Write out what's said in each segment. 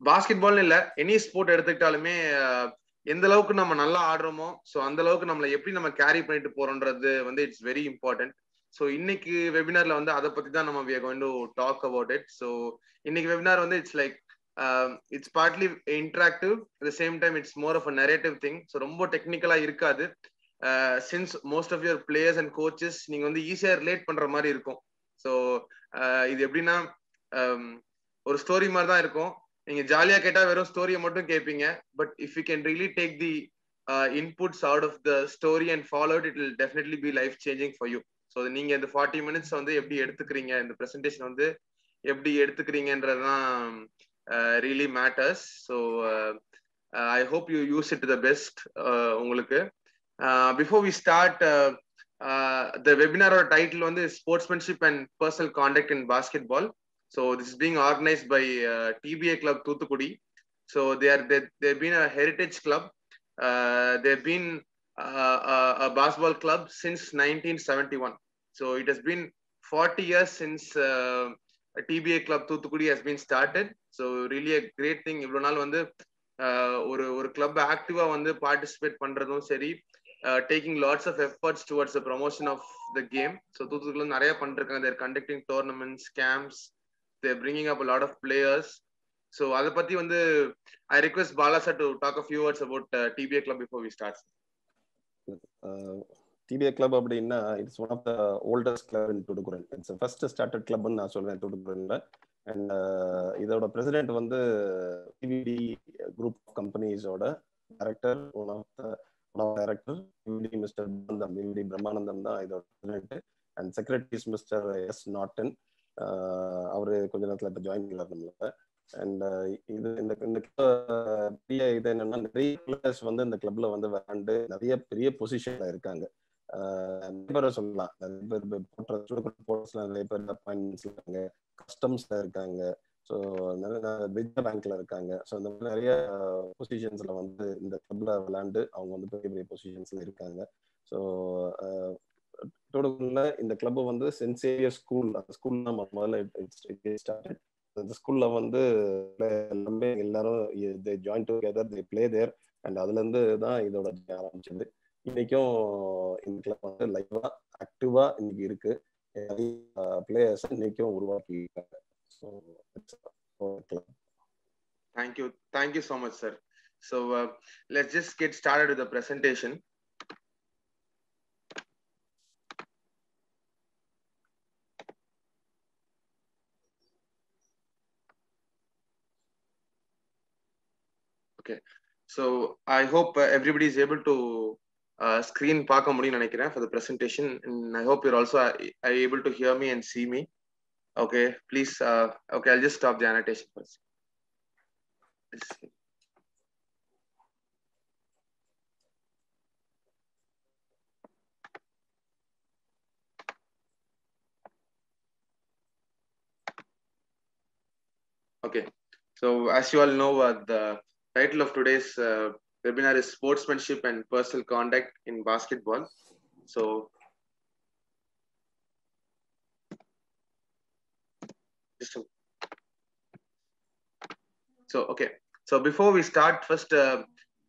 Basket பால்னு இல்ல any sport எடுத்துக்கிட்டாலுமே எந்த அளவுக்கு நம்ம நல்லா ஆடுறோமோ ஸோ அந்த அளவுக்கு நம்மளை எப்படி நம்ம கேரி பண்ணிட்டு போறோன்றது வந்து இட்ஸ் வெரி இம்பார்ட்டன்ட் ஸோ இன்னைக்கு வெபினார்ல வந்து அதை பத்தி தான் நம்ம we're going to talk about it so இன்னைக்கு வெபினார் வந்து it's like it's partly interactive the same time it's more of a narrative thing so ரொம்ப டெக்னிக்கலா இருக்காது. Since most of your players and coaches நீங்க வந்து ஈஸியா ரிலேட் பண்ற மாதிரி இருக்கும். ஸோ இது எப்படின்னா ஒரு ஸ்டோரி மாதிரி தான் இருக்கும். நீங்க ஜாலியா கேட்டா வெறும் ஸ்டோரியை மட்டும் கேட்பீங்க but if you can really take the inputs out of the story and followed it will definitely be life changing for you so நீங்க இந்த ஃபார்ட்டி மினிட்ஸ் வந்து எப்படி எடுத்துக்கிறீங்க? இந்த ப்ரெசன்டேஷன் வந்து எப்படி எடுத்துக்கிறீங்கன்றதுதான் really matters so I hope you use it the best உங்களுக்கு. Before we start the வெபினாரோட டைட்டில் வந்து sportsmanship and personal contact in basketball So this is being organized by uh, TBA Club Thuthukudi. So they are they they've been a heritage club. Uh, they've been uh, a, a basketball club since 1971. So it has been 40 years since uh, a TBA Club Thuthukudi has been started. So really a great thing. இவ்வளவு நாள் வந்து ஒரு ஒரு club ஆக்டிவா வந்து participate பண்றதும் சரி taking lots of efforts towards the promotion of the game so தூத்துக்குடியில் நிறைய பண்ணிருக்காங்க they're conducting tournaments camps they're up lot of lot of players. அதை பத்தி வந்து I request Bala sir talk talk a few words about uh, TBA club before we start. Club அப்படின்னா it's one of the oldest club in Tuticorin it's first started கிளப்னு நான் சொல்றேன் துடுக்குரன்ல and இதோட president வந்து DVD group of கம்பெனிஸோட director one of the one of director DVD mister Brahmanandam DVD Brahmanandam தான் இதோட president and secretaries mister S Nathan அவரு கொஞ்ச நேரத்துல இப்ப ஜாயின் பண்ணார் நம்மள. அண்ட் இது இந்த இந்த பெரிய இது என்னன்னா நிறைய பிளேயர்ஸ் வந்து இந்த கிளப்ல வந்து விளாண்டு நிறைய பெரிய பொசிஷன்ல இருக்காங்க. நிறைய பேரை சொல்லலாம். நிறைய பேர் போட்ட போர்ட்ஸ்ல நிறைய பேர் அப்பாயின்மெண்ட்ஸ் இருக்காங்க. கஸ்டம்ஸ்ல இருக்காங்க. ஸோ நிறைய பேங்க்ல இருக்காங்க. ஸோ இந்த மாதிரி நிறைய பொசிஷன்ஸ்ல வந்து இந்த கிளப்ல விளாண்டு அவங்க வந்து பெரிய பெரிய பொசிஷன்ஸ்ல இருக்காங்க. ஸோ டோடுகுல இந்த கிளப் வந்து சென்ட் சேவியர் ஸ்கூல் அந்த ஸ்கூல் நம்ம முதல்ல ஸ்டார்டட் அந்த ஸ்கூல்ல வந்து எல்லாமே எல்லாரும் they join together they play there and அதுல இருந்து தான் இதோட ஆரம்பிச்சது. இன்னைக்கும் இந்த கிளப் வந்து லைவா ஆக்டிவா இன்னைக்கு இருக்கு. பிளேயர்ஸ் இன்னைக்கும் உருவாக்கி இருக்காங்க thank you so much sir so let's just get started with just Okay. So I hope uh, everybody is able to uh, screen பார்க்க முடியும் நினைக்கிறேன் for the presentation and I hope you're also uh, are able to hear me and see me. Okay, please. Uh, okay, I'll just stop the annotation first. Okay, so as you all know, uh, the title of today's uh, webinar is Sportsmanship and Personal Conduct in Basketball. So, just a, so okay. So before we start, first uh,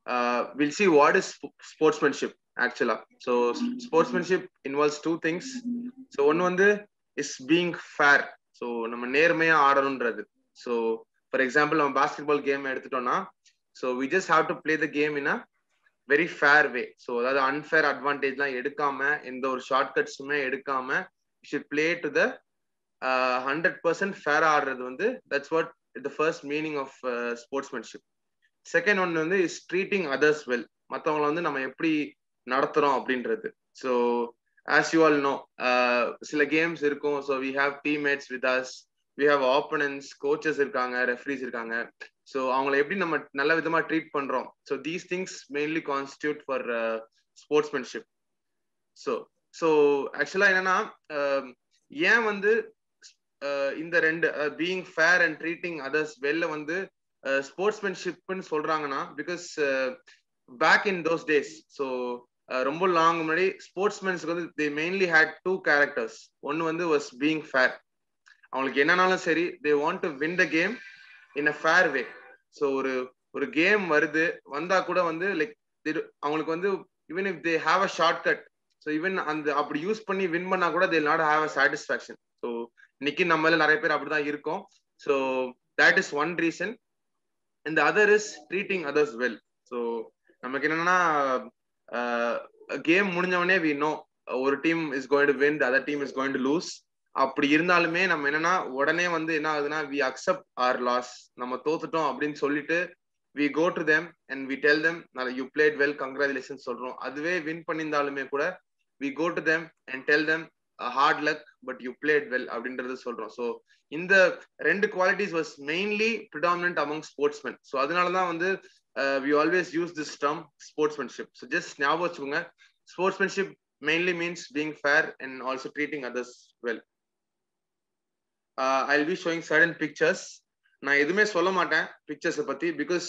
uh, we'll see what is sp- sportsmanship actually. So sportsmanship involves two things. So one வந்து is being fair. So நம்ம நேர்மையா ஆடணும்ன்றது. So for example, நம்ம basketball game எடுத்துட்டோம்னா so we just have to play the game in a very fair way so அதாவது unfair அட்வான்டேஜ்லாம் எடுக்காம எந்த ஒரு ஷார்ட் கட்ஸுமே எடுக்காம should play to the hundred percent fair ஆடுறது வந்து that's what the first meaning of sportsmanship second one வந்து இஸ் ட்ரீட்டிங் அதர்ஸ் வெல் மற்றவங்கள வந்து நம்ம எப்படி நடத்துறோம் அப்படின்றது. So as you all know சில கேம்ஸ் இருக்கும். So we have teammates with us we have opponents coaches இருக்காங்க ரெஃப்ரிஸ் இருக்காங்க. ஸோ அவங்கள எப்படி நம்ம நல்ல விதமா ட்ரீட் பண்றோம்? So these things mainly constitute for sportsmanship so so ஆக்சுவலா என்னன்னா um, ஏன் வந்து uh, இந்த ரெண்டு being fair and treating others வெளில வந்து uh, ஸ்போர்ட்ஸ்மேன்ஷிப்னு சொல்றாங்கன்னா because back in those days so ரொம்ப லாங் முன்னாடி ஸ்போர்ட்ஸ்மேன்ஸ்க்கு வந்து they mainly had two characters ஒன்னு வந்து வாஸ் பீயிங் ஃபேர் அவங்களுக்கு என்னன்னாலும் சரி they want to win the game in a fair way so ஒரு ஒரு கேம் வருது வந்தா கூட வந்து லைக் அவங்களுக்கு வந்து even if they have a shortcut so even அந்த அப்படி யூஸ் பண்ணி வின் பண்ணா கூட they not have a satisfaction so இன்னைக்கு நம்மள நிறைய பேர் அப்படிதான் இருக்கோம். So that is one reason and other is treating others well so நமக்கு என்னன்னா uh, கேம் முடிஞ்சவனே வி நோ ஒரு team is going to win other team is going to lose அப்படி இருந்தாலுமே நம்ம என்னன்னா உடனே வந்து என்ன ஆகுதுன்னா வி அக்செப்ட் ஆர் லாஸ் நம்ம தோத்துட்டோம் அப்படின்னு சொல்லிட்டு we go to them and we tell them you played well congratulation சொல்றோம். அதுவே வின் பண்ணியிருந்தாலுமே கூட we go to them and tell them hard luck but you played well அப்படின்றது சொல்றோம். ஸோ இந்த ரெண்டு qualities was mainly predominant among sportsman so அதனால தான் வந்து we always use this term sportsmanship so just ஞாபகம் வச்சுக்கோங்க. Sportsmanship mainly means being fair and also treating others well I be showing certain pictures நான் எதுவுமே சொல்ல மாட்டேன் பிக்சர்ஸை பத்தி because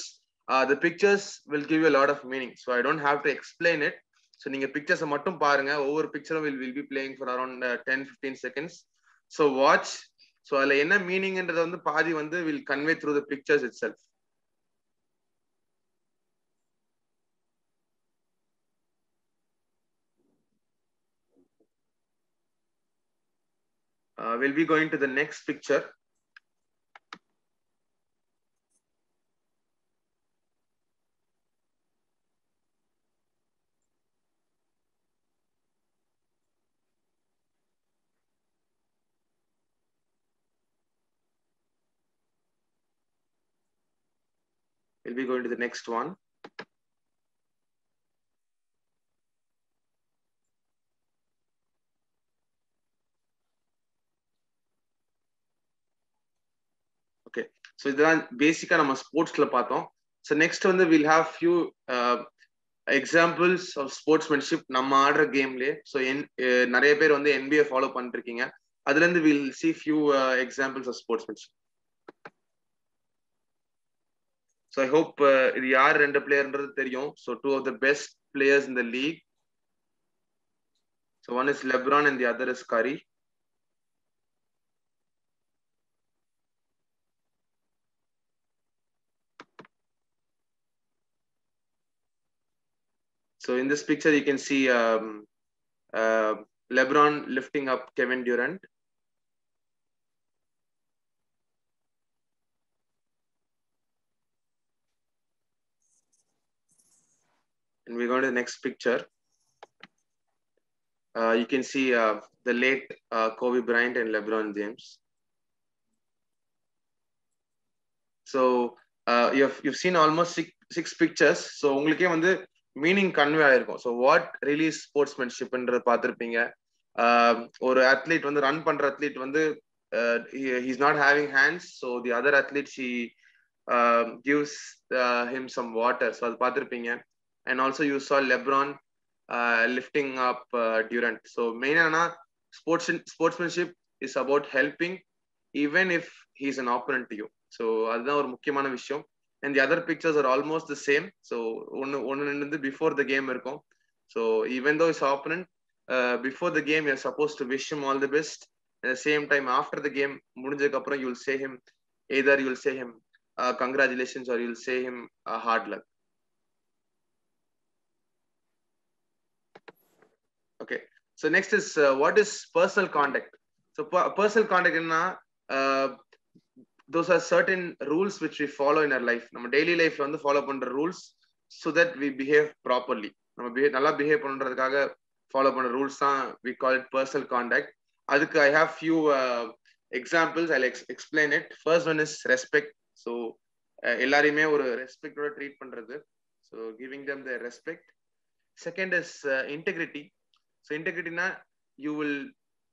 the pictures will give you lot of meaning so I don't have to explain it so நீங்க பிக்சர்ஸை மட்டும் பாருங்க. ஒவ்வொரு பிக்சரும் will will be playing for around ten fifteen seconds so watch so அதுல என்ன மீனிங்ன்றத வந்து பாதி வந்து will convey through the pictures itself Uh, we'll be going to the next picture. We'll be going to the next one. So இதெல்லாம் பேசிக்கா நம்ம ஸ்போர்ட்ஸ்ல பார்த்தோம். ஸோ நெக்ஸ்ட் வந்து will have few examples of sportsmanship நம்ம ஆடுற கேம்லயே ஸோ என் நிறைய பேர் வந்து என்பிஏ ஃபாலோ பண்ணிருக்கீங்க. அதுல இருந்து will see few examples of sportsmanship so I hope இது யார் ரெண்டு பிளேயர்ன்றது தெரியும். So two of the best players இந்த league so one is LeBron and the other is Curry So in this picture, you can see um, uh, LeBron lifting up Kevin Durant. And we go to the next picture. Uh, you can see uh, the late Kobe Bryant and LeBron James. So you've you've seen almost six six pictures. So உங்களுக்கே வந்து meaning convey ஆயிருக்கும். So what really is ஸ்போர்ட்ஸ்மேன்ஷிப்ன்றது பார்த்துருப்பீங்க. ஒரு athlete வந்து run பண்ற athlete வந்து he's not having hands so the other athlete she gives him some water so அது பார்த்துருப்பீங்க. And also you saw LeBron lifting up Durant so மெயினானா sports sportsmanship is about helping even if he's an opponent you so அதுதான் ஒரு முக்கியமான விஷயம். And the other pictures are almost the same so ஒன்று ஒன்று வந்து before the game இருக்கும். So even though is opponent before the game you're suppose to wish him all the best at same time after the game முடிஞ்சதுக்கப்புறம் you'll say him either you'll say him congratulations or you'll say him hard luck okay so next is what is personal contact so personal contact என்ன those are certain rules which we follow in our life நம்ம daily லைஃப்ல வந்து follow பண்ற rules so that we behave properly நம்ம behave நல்லா behave பண்ணுறதுக்காக follow பண்ற rules தான் we call it personal contact அதுக்கு I have few examples I explain it first one is respect so எல்லாரையுமே ஒரு ரெஸ்பெக்டோட ட்ரீட் பண்றது. So giving them the respect second is integrity so இன்டெகிரிட்டினா you will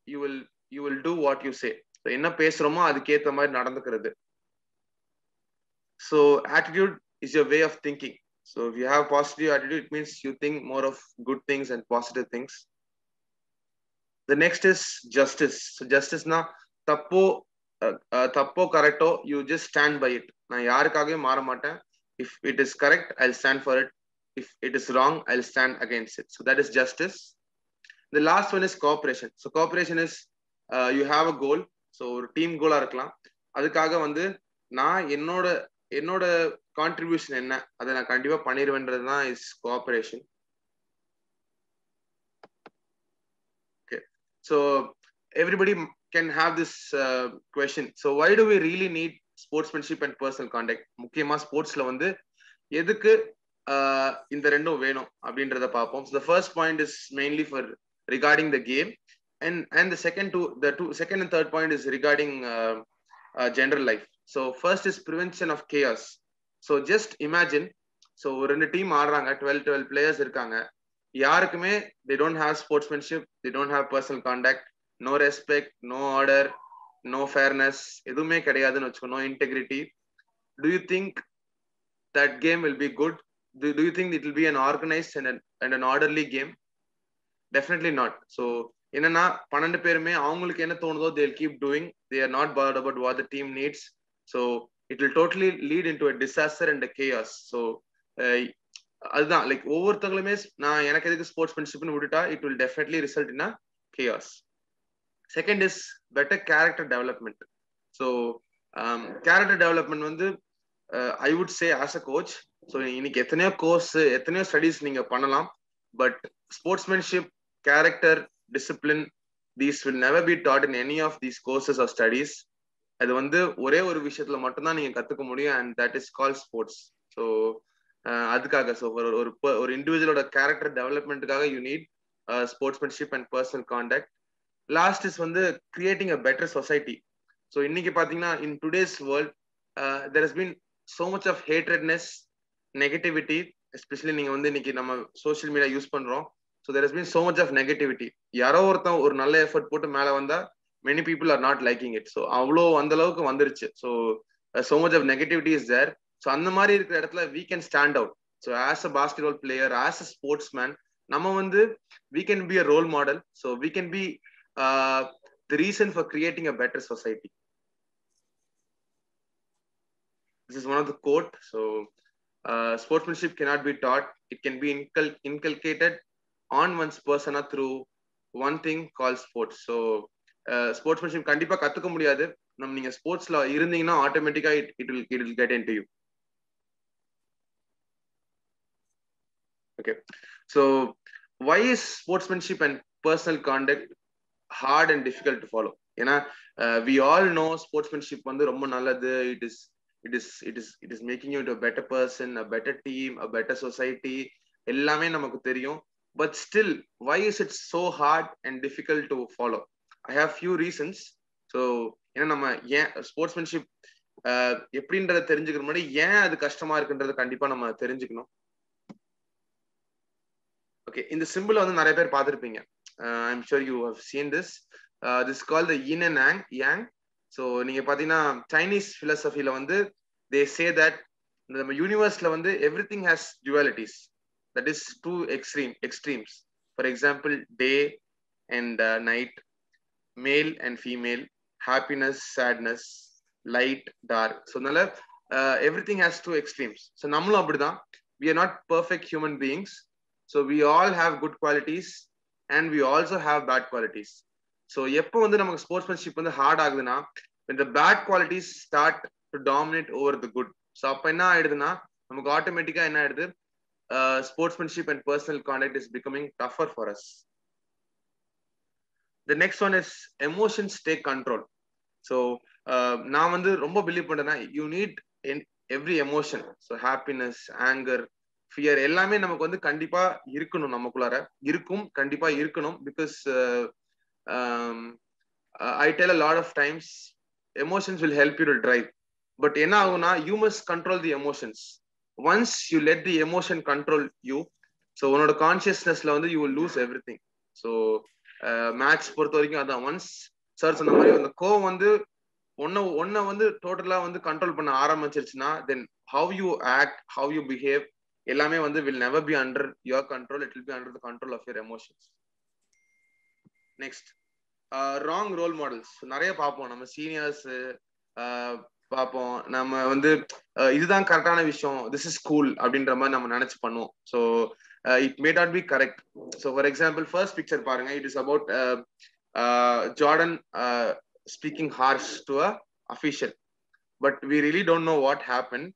you will you will do what you say என்ன பேசுறோமோ அதுக்கேற்ற மாதிரி நடந்துக்கிறது. So attitude is your way of thinking so if you have positive attitude it means you think more of good things and positive things the next is justice so ஜஸ்டிஸ்னா தப்போ தப்போ கரெக்டோ you just stand by it நான் யாருக்காகவே மாற மாட்டேன். If it is correct I stand for it if it is wrong I stand against it so that is justice the last one is cooperation so cooperation is you have a goal so ஒரு team கோலா இருக்கலாம். அதுக்காக வந்து நான் என்னோட என்னோட contribution என்ன? அதை நான் கண்டிப்பா பண்ணிடுவேன்றது தான் is cooperation okay so everybody can have this question so why do we really need sportsmanship and personal contact முக்கியமா ஸ்போர்ட்ஸ்ல வந்து எதுக்கு uh, இந்த ரெண்டும் வேணும் அப்படின்றத பார்ப்போம். The first point is mainly for regarding the game and and the second two the two second and third point is regarding general life so first is prevention of chaos so just imagine so ரெண்டு team ஆடுறாங்க twelve twelve players இருக்காங்க. யாருக்குமே they don't have sportsmanship they don't have personal contact no respect no order no fairness எதுவுமே கிடையாதுன்னு வச்சுக்கோ no integrity do you think that game will be good do, do you think it will be an organized and an, and an orderly game? Definitely not. So என்னன்னா பன்னெண்டு பேருமே அவங்களுக்கு என்ன தோணுதோ they'll keep doing they are not bothered about what the team needs so it will totally lead into disaster and chaos so அதுதான். Like ஒவ்வொருத்தவங்களுமே நான் எனக்கு எதுக்கு ஸ்போர்ட்ஸ்மேன்ஷிப்னு விட்டுட்டா it will definitely result in chaos second is better character development so character development வந்து I would say as a coach so இன்னைக்கு எத்தனையோ கோர்ஸ் எத்தனையோ ஸ்டடிஸ் நீங்க பண்ணலாம். But sportsmanship character discipline these will never be taught in any of these courses or studies அது வந்து ஒரே ஒரு விஷயத்துல மட்டும்தான் நீங்க கத்துக்க முடியும் and that is call sports so அதுக்காக ஸோ ஒரு ஒரு ஒரு இண்டிவிஜுவலோட character டெவலப்மெண்ட்டுக்காக you need sportsmanship and personal contact last is வந்து creating a better society so இன்னைக்கு பார்த்தீங்கன்னா in today's world there has been so much of hatredness negativity especially நீங்கள் வந்து இன்னைக்கு நம்ம சோஷியல் மீடியா யூஸ் பண்ணுறோம் so there has been so much of negativity யாரோ ஒருத்தன் ஒரு நல்ல எஃபர்ட் போட்டு மேலே வந்தா many people are not liking it so அவ்வளோ அந்த அளவுக்கு வந்துருச்சு. So so much of negativity is there so அந்த மாதிரி இருக்கிற இடத்துல we can stand out so as a basketball player as a sportsman நம்ம வந்து we can be a role model so we can be the reason for creating a better society this is one of the quote. So uh, sportsmanship cannot be taught. It can be incul- inculcated on one's persona through one thing call sports so sportsmanship கண்டிப்பா கத்துக்க முடியாது. நம்ம நீங்க ஸ்போர்ட்ஸ்ல இருந்தீங்கன்னா ஆட்டோமேட்டிக்கா it it will it will get into you okay so why is sportsmanship and personal contact hard and difficult to follow ஏன்னா we all know sportsmanship வந்து ரொம்ப நல்லது. It is it is it is it is making you it a better person a better team a better society எல்லாமே நமக்கு தெரியும். But still why is it so hard and difficult to follow I have few reasons so ஏன்னா நம்ம ஏன் sportsmanship எப்படின்றத தெரிஞ்சுக்கிற முன்னாடி ஏன் அது கஷ்டமா இருக்குன்றத கண்டிப்பா நம்ம தெரிஞ்சுக்கணும். ஓகே இந்த சிம்பிள் வந்து நிறைய பேர் பார்த்துருப்பீங்க. I'm sure you have seen this this call the yin and yang yang so நீங்க பாத்தீங்கன்னா சைனீஸ் பிலசபில வந்து தே சே தட் நம்ம யூனிவர்ஸ்ல வந்து everything has dualities that is two extremes extremes for example day and night male and female happiness sadness light dark so அதனால everything has two extremes so நம்மளும் அப்படிதான் we are not perfect human beings so we all have good qualities and we also have bad qualities so எப்போ வந்து நமக்கு sportsmanship வந்து heart ஆகுதுன்னா இந்த bad qualities start to dominate over the good so அப்போ என்ன ஆயிடுதுன்னா நமக்கு ஆட்டோமேட்டிக்கா என்ன ஆயிடுது Sportsmanship and personal contact is becoming tougher for us the next one is emotions take control so நான் வந்து ரொம்ப பிலீவ் பண்றேன்னா you need every emotion so happiness anger fear எல்லாமே நமக்கு வந்து கண்டிப்பா இருக்கணும் நமக்குள்ளார. இருக்கும் கண்டிப்பா இருக்கணும் because I tell a lot of times emotions will help you to drive but என்ன ஆகும்னா you must control the emotions once you let the emotion control you so உன்னோட கான்சியஸ்னஸ்ல வந்து you will lose everything so match பொறுத்த வரைக்கும் அதான். Once sir சொன்ன மாதிரி அந்த கோவம் வந்து ஒன்ன ஒன்ன வந்து டோட்டலா வந்து கண்ட்ரோல் பண்ண ஆரம்பிச்சிருச்சுன்னா then how you act how you behave எல்லாமே வந்து will never be under your control it will be under the control of your emotions next wrong role models நிறைய பார்ப்போம். நம்ம சீனியர்ஸ் பார்ப்போம். நம்ம வந்து இதுதான் கரெக்டான விஷயம். திஸ் இஸ் கூல் அப்படின்ற மாதிரி நம்ம நினைச்சு பண்ணுவோம். So it may not be correct so for example first picture பாருங்க. It is about Jordan speaking harsh to a official but we really don't know what happen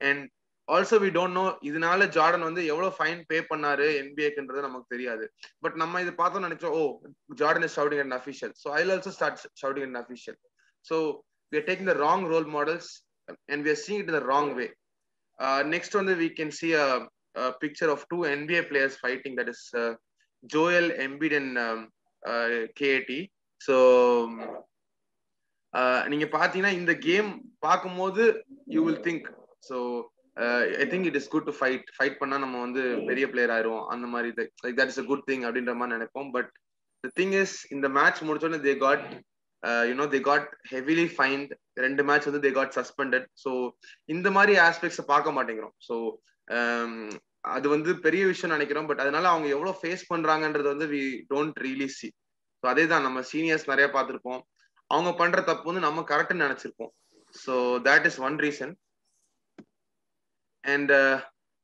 and also we don't know இதனால Jordan வந்து எவ்வளவு fine பே பண்ணாரு என்பிஏக்குன்றது நமக்கு தெரியாது. But நம்ம இதை பார்த்தோம் நினைச்சோம் ஓ Jordan is shouting and official so I also start shouting and official so we are taking the wrong role models and we are seeing it the wrong way next வந்து a, picture of two picture players two That players fighting uh, Joel is Joel um, uh, KAT. So um, uh, நீங்க பாத்தீங்கன்னா இந்த game பார்க்கும்போது you will think so I think it is good to fight fight பண்ணா நம்ம வந்து பெரிய player ஆயிரும் அந்த மாதிரி like that is a good thing அப்படின்ற மாதிரி நினைப்போம். பட் த திங் இஸ் இந்த மேட்ச் முடிச்சோடனே they got you know they got heavily fined ரெண்டு மேட்ச் வந்து தே காட் சஸ்பெண்டட் ஸோ இந்த மாதிரி ஆஸ்பெக்ட்ஸ் பார்க்க மாட்டேங்கிறோம். ஸோ um, அது வந்து பெரிய விஷயம் நினைக்கிறோம். பட் அதனால அவங்க எவ்வளவு ஃபேஸ் பண்றாங்கன்றது வந்து we don't really see so அதே தான் நம்ம சீனியர்ஸ் நிறைய பார்த்துருப்போம். அவங்க பண்ற தப்பு வந்து நம்ம கரெக்ட்னு நினைச்சிருப்போம். So that is one reason and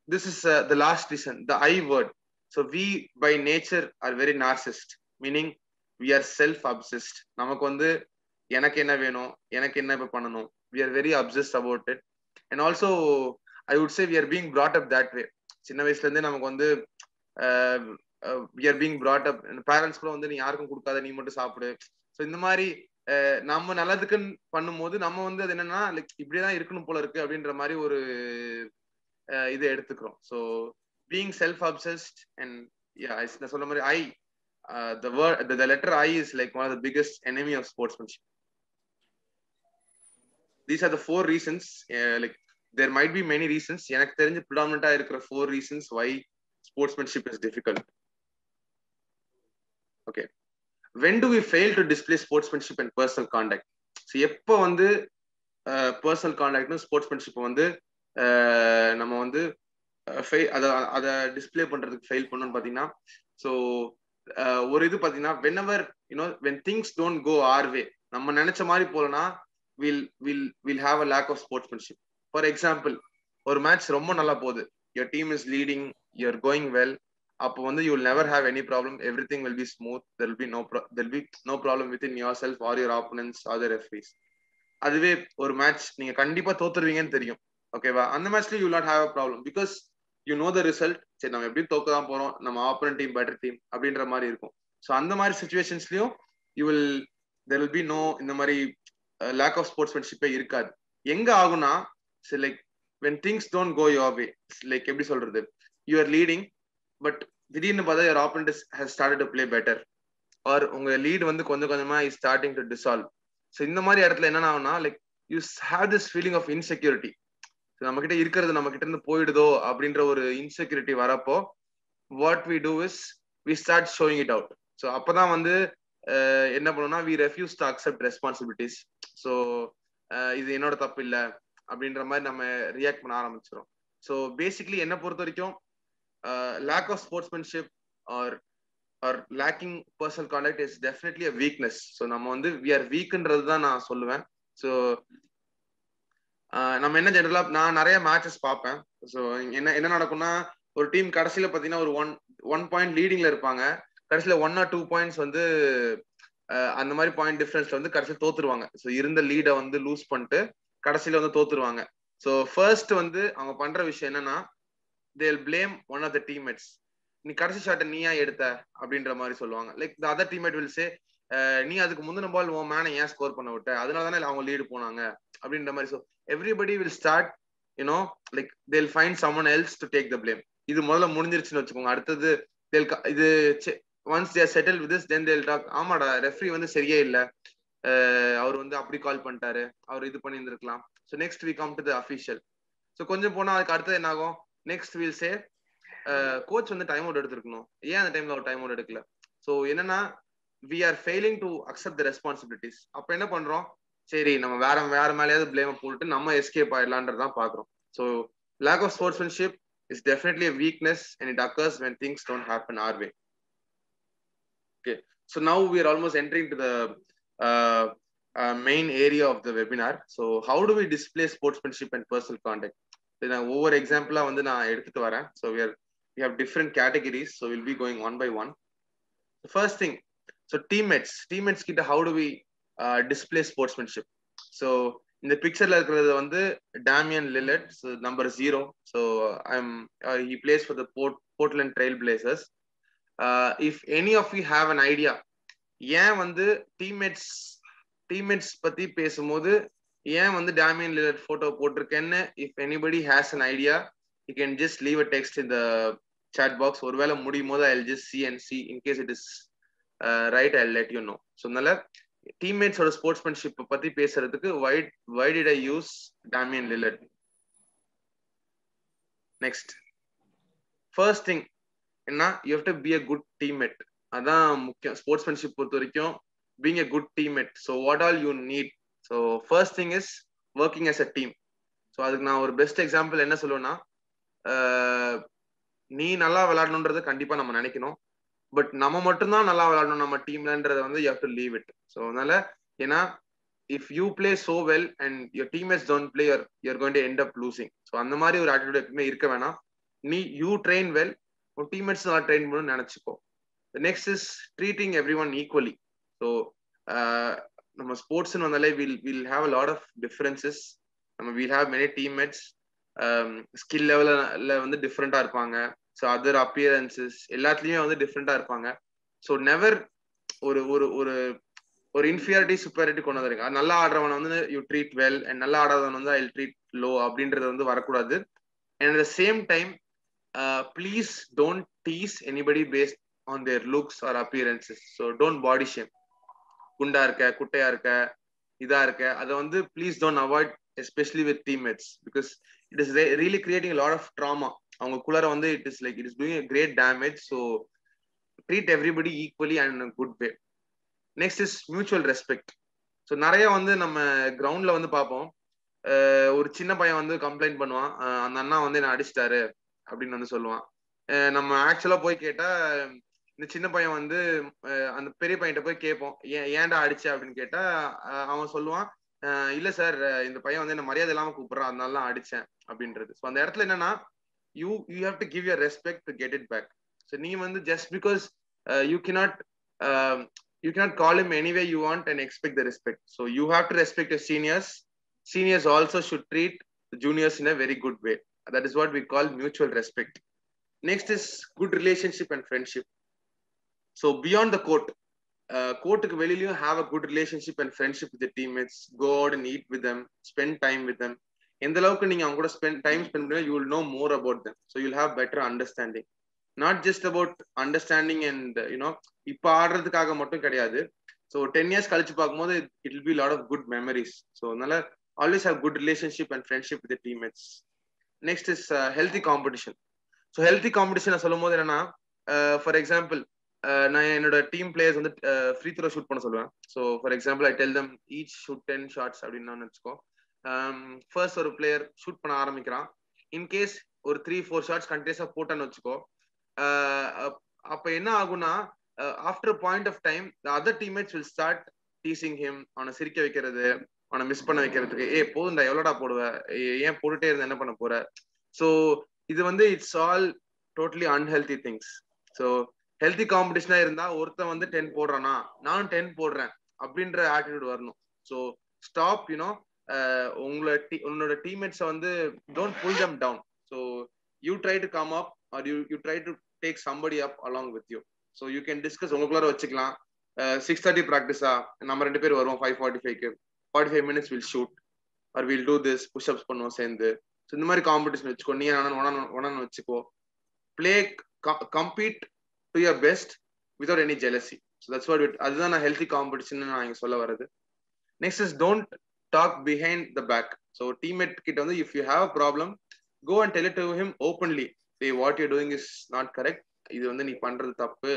this is the last reason the I word so we by nature are very narcissist meaning we are self obsessed நமக்கு வந்து எனக்கு என்ன வேணும்? எனக்கு என்ன இப்ப பண்ணணும்? We are very obsessed about it and also I would say we are being brought up that way சின்ன வயசுல இருந்தே நமக்கு வந்து we are being brought up parents கூட வந்து நீ யாருக்கும் கொடுக்காத நீ மட்டும் சாப்பிடு. ஸோ இந்த மாதிரி uh, நம்ம நல்லதுக்குன்னு பண்ணும்போது நம்ம வந்து அது என்னன்னா லைக் இப்படிதான் இருக்கணும் போல இருக்கு அப்படின்ற மாதிரி ஒரு uh, இதை எடுத்துக்கிறோம். So being self obsessed and நான் சொன்ன மாதிரி I the the, the letter I is like one of the biggest enemy of sportsmanship these are the four reasons like there might be many reasons எனக்கு தெரிஞ்சு ப்ரிடாமினா இருக்கிற four reasons why sportsmanship is difficult okay when do we fail to display sportsmanship and personal contact so எப்போ வந்து personal கான்டாக்ட்னு sportsmanship வந்து நம்ம வந்து அதை அதை டிஸ்பிளே பண்றதுக்கு ஃபெயில் பண்ணணும்னு பார்த்தீங்கன்னா ஸோ ஒரு இது பாத்தீங்கன்னா when our you know when things don't go our way நம்ம நினைச்ச மாதிரி போலனா will will will have a lack of sportsmanship for example ஒரு மேட்ச் ரொம்ப நல்லா போகுது. Your team is leading you're going well அப்போ வந்து you will never have any problem everything will be smooth there'll be no there'll be no problem within yourself or your opponents or the referees அதுவே ஒரு match நீங்க கண்டிப்பா தோத்துருவீங்கன்னு தெரியும். ஓகேவா அந்த மேட்ச்ல you not have a problem because you know the result சரி நம்ம எப்படி தோக்க தான் போறோம். நம்ம ஆப்பரன் டீம் பெட்டர் டீம் அப்படின்ற மாதிரி இருக்கும். ஸோ அந்த மாதிரி சுச்சுவேஷன்ஸ்லயும் you will there will be no இந்த மாதிரி லேக் ஆஃப் ஸ்போர்ட்ஸ்மேன்ஷிப்பே இருக்காது. எங்க ஆகும்னா like when things don't go your way like எப்படி சொல்றது? யூ ஆர் லீடிங் பட் திடீர்னு பார்த்தா your opponent has start to play better or உங்க லீட் வந்து கொஞ்சம் கொஞ்சமா is starting to dissolve so இந்த மாதிரி இடத்துல என்ன ஆகும்னா like you have this feeling of insecurity நம்ம கிட்ட இருக்கிறது நம்ம கிட்ட இருந்து போயிடுதோ அப்படின்ற ஒரு இன்செக்யூரிட்டி வரப்போ what we do is we start showing it out so அப்பதான் வந்து என்ன பண்ணோம்னா we refuse to accept responsibilities so இது என்னோட தப்பு இல்லை அப்படின்ற மாதிரி நம்ம ரியாக்ட் பண்ண ஆரம்பிச்சிடும் ஸோ பேசிக்லி என்ன பொறுத்த வரைக்கும் lack of sportsmanship or or lacking personal contact is definitely a weakness so நம்ம வந்து வி ஆர் வீக்ன்றது தான் நான் சொல்லுவேன். ஸோ நம்ம என்ன ஜென்ரலா நான் நிறைய மேட்சஸ் பார்ப்பேன். ஸோ என்ன என்ன நடக்கும்னா ஒரு டீம் கடைசியில பாத்தீங்கன்னா ஒரு ஒன் ஒன் பாயிண்ட் லீடிங்ல இருப்பாங்க. கடைசியில ஒன் ஆர் டூ பாயிண்ட்ஸ் வந்து அந்த மாதிரி பாயிண்ட் டிஃபரன்ஸ்ல வந்து கடைசியில் தோத்துருவாங்க. ஸோ இருந்த லீடை வந்து லூஸ் பண்ணிட்டு கடைசியில வந்து தோத்துருவாங்க. ஸோ ஃபர்ஸ்ட் வந்து அவங்க பண்ற விஷயம் என்னன்னா they'll blame one of the teammates நீ கடைசி ஷாட்டை நீயா எடுத்த? அப்படின்ற மாதிரி சொல்லுவாங்க. Like the other teammate will say நீ அதுக்கு முந்தின பால் உன் மேனை ஏன் ஸ்கோர் பண்ண விட்ட? அதனால தானே அவங்க லீடு போனாங்க? அப்படின்ற மாதிரி. So everybody will start you know like they'll find someone else to take the blame இது முதல்ல முடிஞ்சிருச்சுன்னு வச்சுக்கோங்க. அடுத்தது தேல் இது once there settle with then they'll talk ஆமாடா ரெஃப்ரி வந்து சரியே இல்லை. அவர் வந்து அப்படி கால் பண்ணிட்டாரு. அவர் இது பண்ணியிருந்திருக்கலாம். So next we come to the official so கொஞ்சம் போனால் அதுக்கு அடுத்தது என்ன ஆகும்? நெக்ஸ்ட் வில் சே கோச் வந்து டைம் அவுட் எடுத்திருக்கணும். ஏன் அந்த டைம்ல அவர் டைம் அவுட் எடுக்கல? ஸோ என்னன்னா we are failing to accept the responsibilities அப்போ என்ன பண்றோம்? சரி நம்ம வேற வேற மேலேயாவது பிளேம போட்டு நம்ம எஸ்கேப் ஆயிடலான்றதான் பாக்குறோம். So lack of sportsmanship is definitely weakness and it occurs when things don't happen our way okay so now we are almost entering to the main area of the webinar so how do we display sportsmanship and personal contact நான் ஒவ்வொரு எக்ஸாம்பிளா வந்து நான் எடுத்துட்டு வரேன். So we are we have different categories so will be going one by one first thing so teammates teammates கிட்ட how do we display sportsmanship so இந்த பிக்சர்ல இருக்கிறது வந்து Damian Lillard number zero so I'm he plays for the Port Portland Trail Blazers if any of you have an idea ஏன் வந்து teammates teammates பத்தி பேசும்போது ஏன் வந்து Damian Lillard photo போட்டிருக்கேன்னு if anybody has an idea you can just leave a text இந்த chat box ஒருவேளை முடியும் போது I just see and see in case it is right I let you know so அதனால டீம்மேட்ஸோட sportsmanship பத்தி பேசுறதுக்கு wait why did I use Damian Lillard next first thing என்ன? You have to be a good teammate அதான் முக்கியம். Sportsmanship பொறுத்த வரைக்கும் being a good teammate so what all you need so first thing is working as a team so அதுக்கு நான் ஒரு best example என்ன சொல்லுவேன்னா நீ நல்லா விளையாடணுன்றது கண்டிப்பா நம்ம நினைக்கணும். பட் நம்ம மட்டும்தான் நல்லா விளையாடணும் நம்ம டீம்லன்றத வந்து you to leave it so அதனால ஏன்னா if you play so well and your teammates don't play your you're going to end up losing so அந்த மாதிரி ஒரு ஆட்டிடியூட் எப்பவுமே இருக்க வேணாம். நீ யூ ட்ரெயின் வெல் உன் டீம்மேட்ஸ் நல்லா ட்ரெயின் பண்ணணும்னு நினச்சிக்கோ. Next is treating everyone equally so நம்ம ஸ்போர்ட்ஸ்னு வந்தாலே will will have a lot of differences நம்ம will have many teammates skill லெவலில் வந்து டிஃப்ரெண்டா இருப்பாங்க. ஸோ அதர் அப்பியரன்சஸ் எல்லாத்துலயுமே வந்து டிஃப்ரெண்டா இருப்பாங்க. ஸோ நெவர் ஒரு ஒரு ஒரு ஒரு இன்ஃபியாரிட்டி சுப்பரிட்டி கொண்டு வந்திருங்க நல்லா ஆடுறவன் வந்து யூ ட்ரீட் வெல் அண்ட் நல்லா ஆடாதவன் வந்து ஐ ட்ரீட் லோ அப்படின்றது வந்து வரக்கூடாது. And at the same time please don't tease anybody based on their looks or appearances so don't body shame குண்டா இருக்க குட்டையா இருக்க இதா இருக்க அதை வந்து please don't avoid especially with teammates because it is really creating lot of drama அவங்க குள்ளார வந்து it is like it is doing great damage so treat everybody equally and good way next is mutual respect so நிறைய வந்து நம்ம கிரவுண்ட்ல வந்து பார்ப்போம். ஒரு சின்ன பையன் வந்து கம்ப்ளைண்ட் பண்ணுவான். அந்த அண்ணா வந்து என்ன அடிச்சிட்டாரு அப்படின்னு வந்து சொல்லுவான். நம்ம ஆக்சுவலா போய் கேட்டா இந்த சின்ன பையன் வந்து அந்த பெரிய பையன்கிட்ட போய் கேட்போம். ஏன் ஏன்டா அடிச்ச? அப்படின்னு கேட்டா அவன் சொல்லுவான் இல்ல சார் இந்த பையன் வந்து என்ன மரியாதை இல்லாம கூப்பிடுறான் அதனால தான் அடிச்சேன். அப்படின்றது. ஸோ அந்த இடத்துல என்னன்னா you you have to give your respect to get it back so நீ வந்து just because you cannot you cannot call him anyway you want and expect the respect so you have to respect your seniors seniors also should treat juniors in a very good way that is what we call mutual respect next is good relationship and friendship so beyond the court கோர்ட்டுக்கு வெளியிலயும் have a good relationship and friendship with teammates go out and eat with them spend time with them எந்த அளவுக்கு நீங்க அவங்க கூட spend time spend பண்ணி you will know more about them so you'll have better understanding not just about understanding and you know இப்போ ஆடுறதுக்காக மட்டும் கிடையாது. ஸோ டென் இயர்ஸ் கழிச்சு பார்க்கும்போது it will be lot of good memories so அதனால always have good relationship and friendship with teammates next is healthy competition so healthy competition சொல்லும் போது என்னன்னா ஃபார் எக்ஸாம்பிள் நான் என்னோட டீம் பிளேயர்ஸ் வந்து ஃப்ரீ த்ரோ ஷூட் பண்ண சொல்லுவேன். So for example I tell them each shoot ten shots அப்படின்னு வச்சுக்கோ Um, ஃபர்ஸ்ட் ஒரு பிளேயர் ஷூட் பண்ண ஆரம்பிக்கிறான். இன்கேஸ் ஒரு த்ரீ ஃபோர் ஷார்ட்ஸ் கண்டினியூஸாக போட்டான்னு வச்சுக்கோ uh, அப்போ என்ன ஆகும்னா after point of time the other teammates will start teasing him அவனை சிரிக்க வைக்கிறது அவனை மிஸ் பண்ண வைக்கிறதுக்கு ஏ போதும்டா எவ்வளோடா போடுவ? ஏன் போட்டுட்டே இருந்த என்ன பண்ண போற? ஸோ இது வந்து it's all totally unhealthy things so healthy காம்படிஷனா இருந்தா ஒருத்தன் வந்து டென் போடுறானா நானும் டென் போடுறேன் அப்படின்ற ஆட்டிடியூட் வரணும். ஸோ ஸ்டாப் யூனோ உங்களோட உன்னோட டீம்மேட்ஸை வந்து don't pull them down so you try to come up or you you try to take somebody up along with you so you can discuss உங்களுக்குள்ளார வச்சுக்கலாம். Six thirty ப்ராக்டிஸா நம்ம ரெண்டு பேர் வருவோம். ஃபைவ் ஃபார்ட்டி ஃபைவ்க்கு forty five minutes will shoot or will do this pushups பண்ணுவோம் சேர்ந்து. So இந்த மாதிரி காம்படிஷன் வச்சுக்கோ. நீ ஒன்னு வச்சுக்கோ. Play compete to your best without any jealousy so that's what அதுதான் நான் ஹெல்த்தி காம்படிஷன் நான் இங்கே சொல்ல வரது next is don't talk behind the back so teammate கிட்ட வந்து if you have a problem go and tell to him openly hey what you doing is not correct இது வந்து நீ பண்றது தப்பு.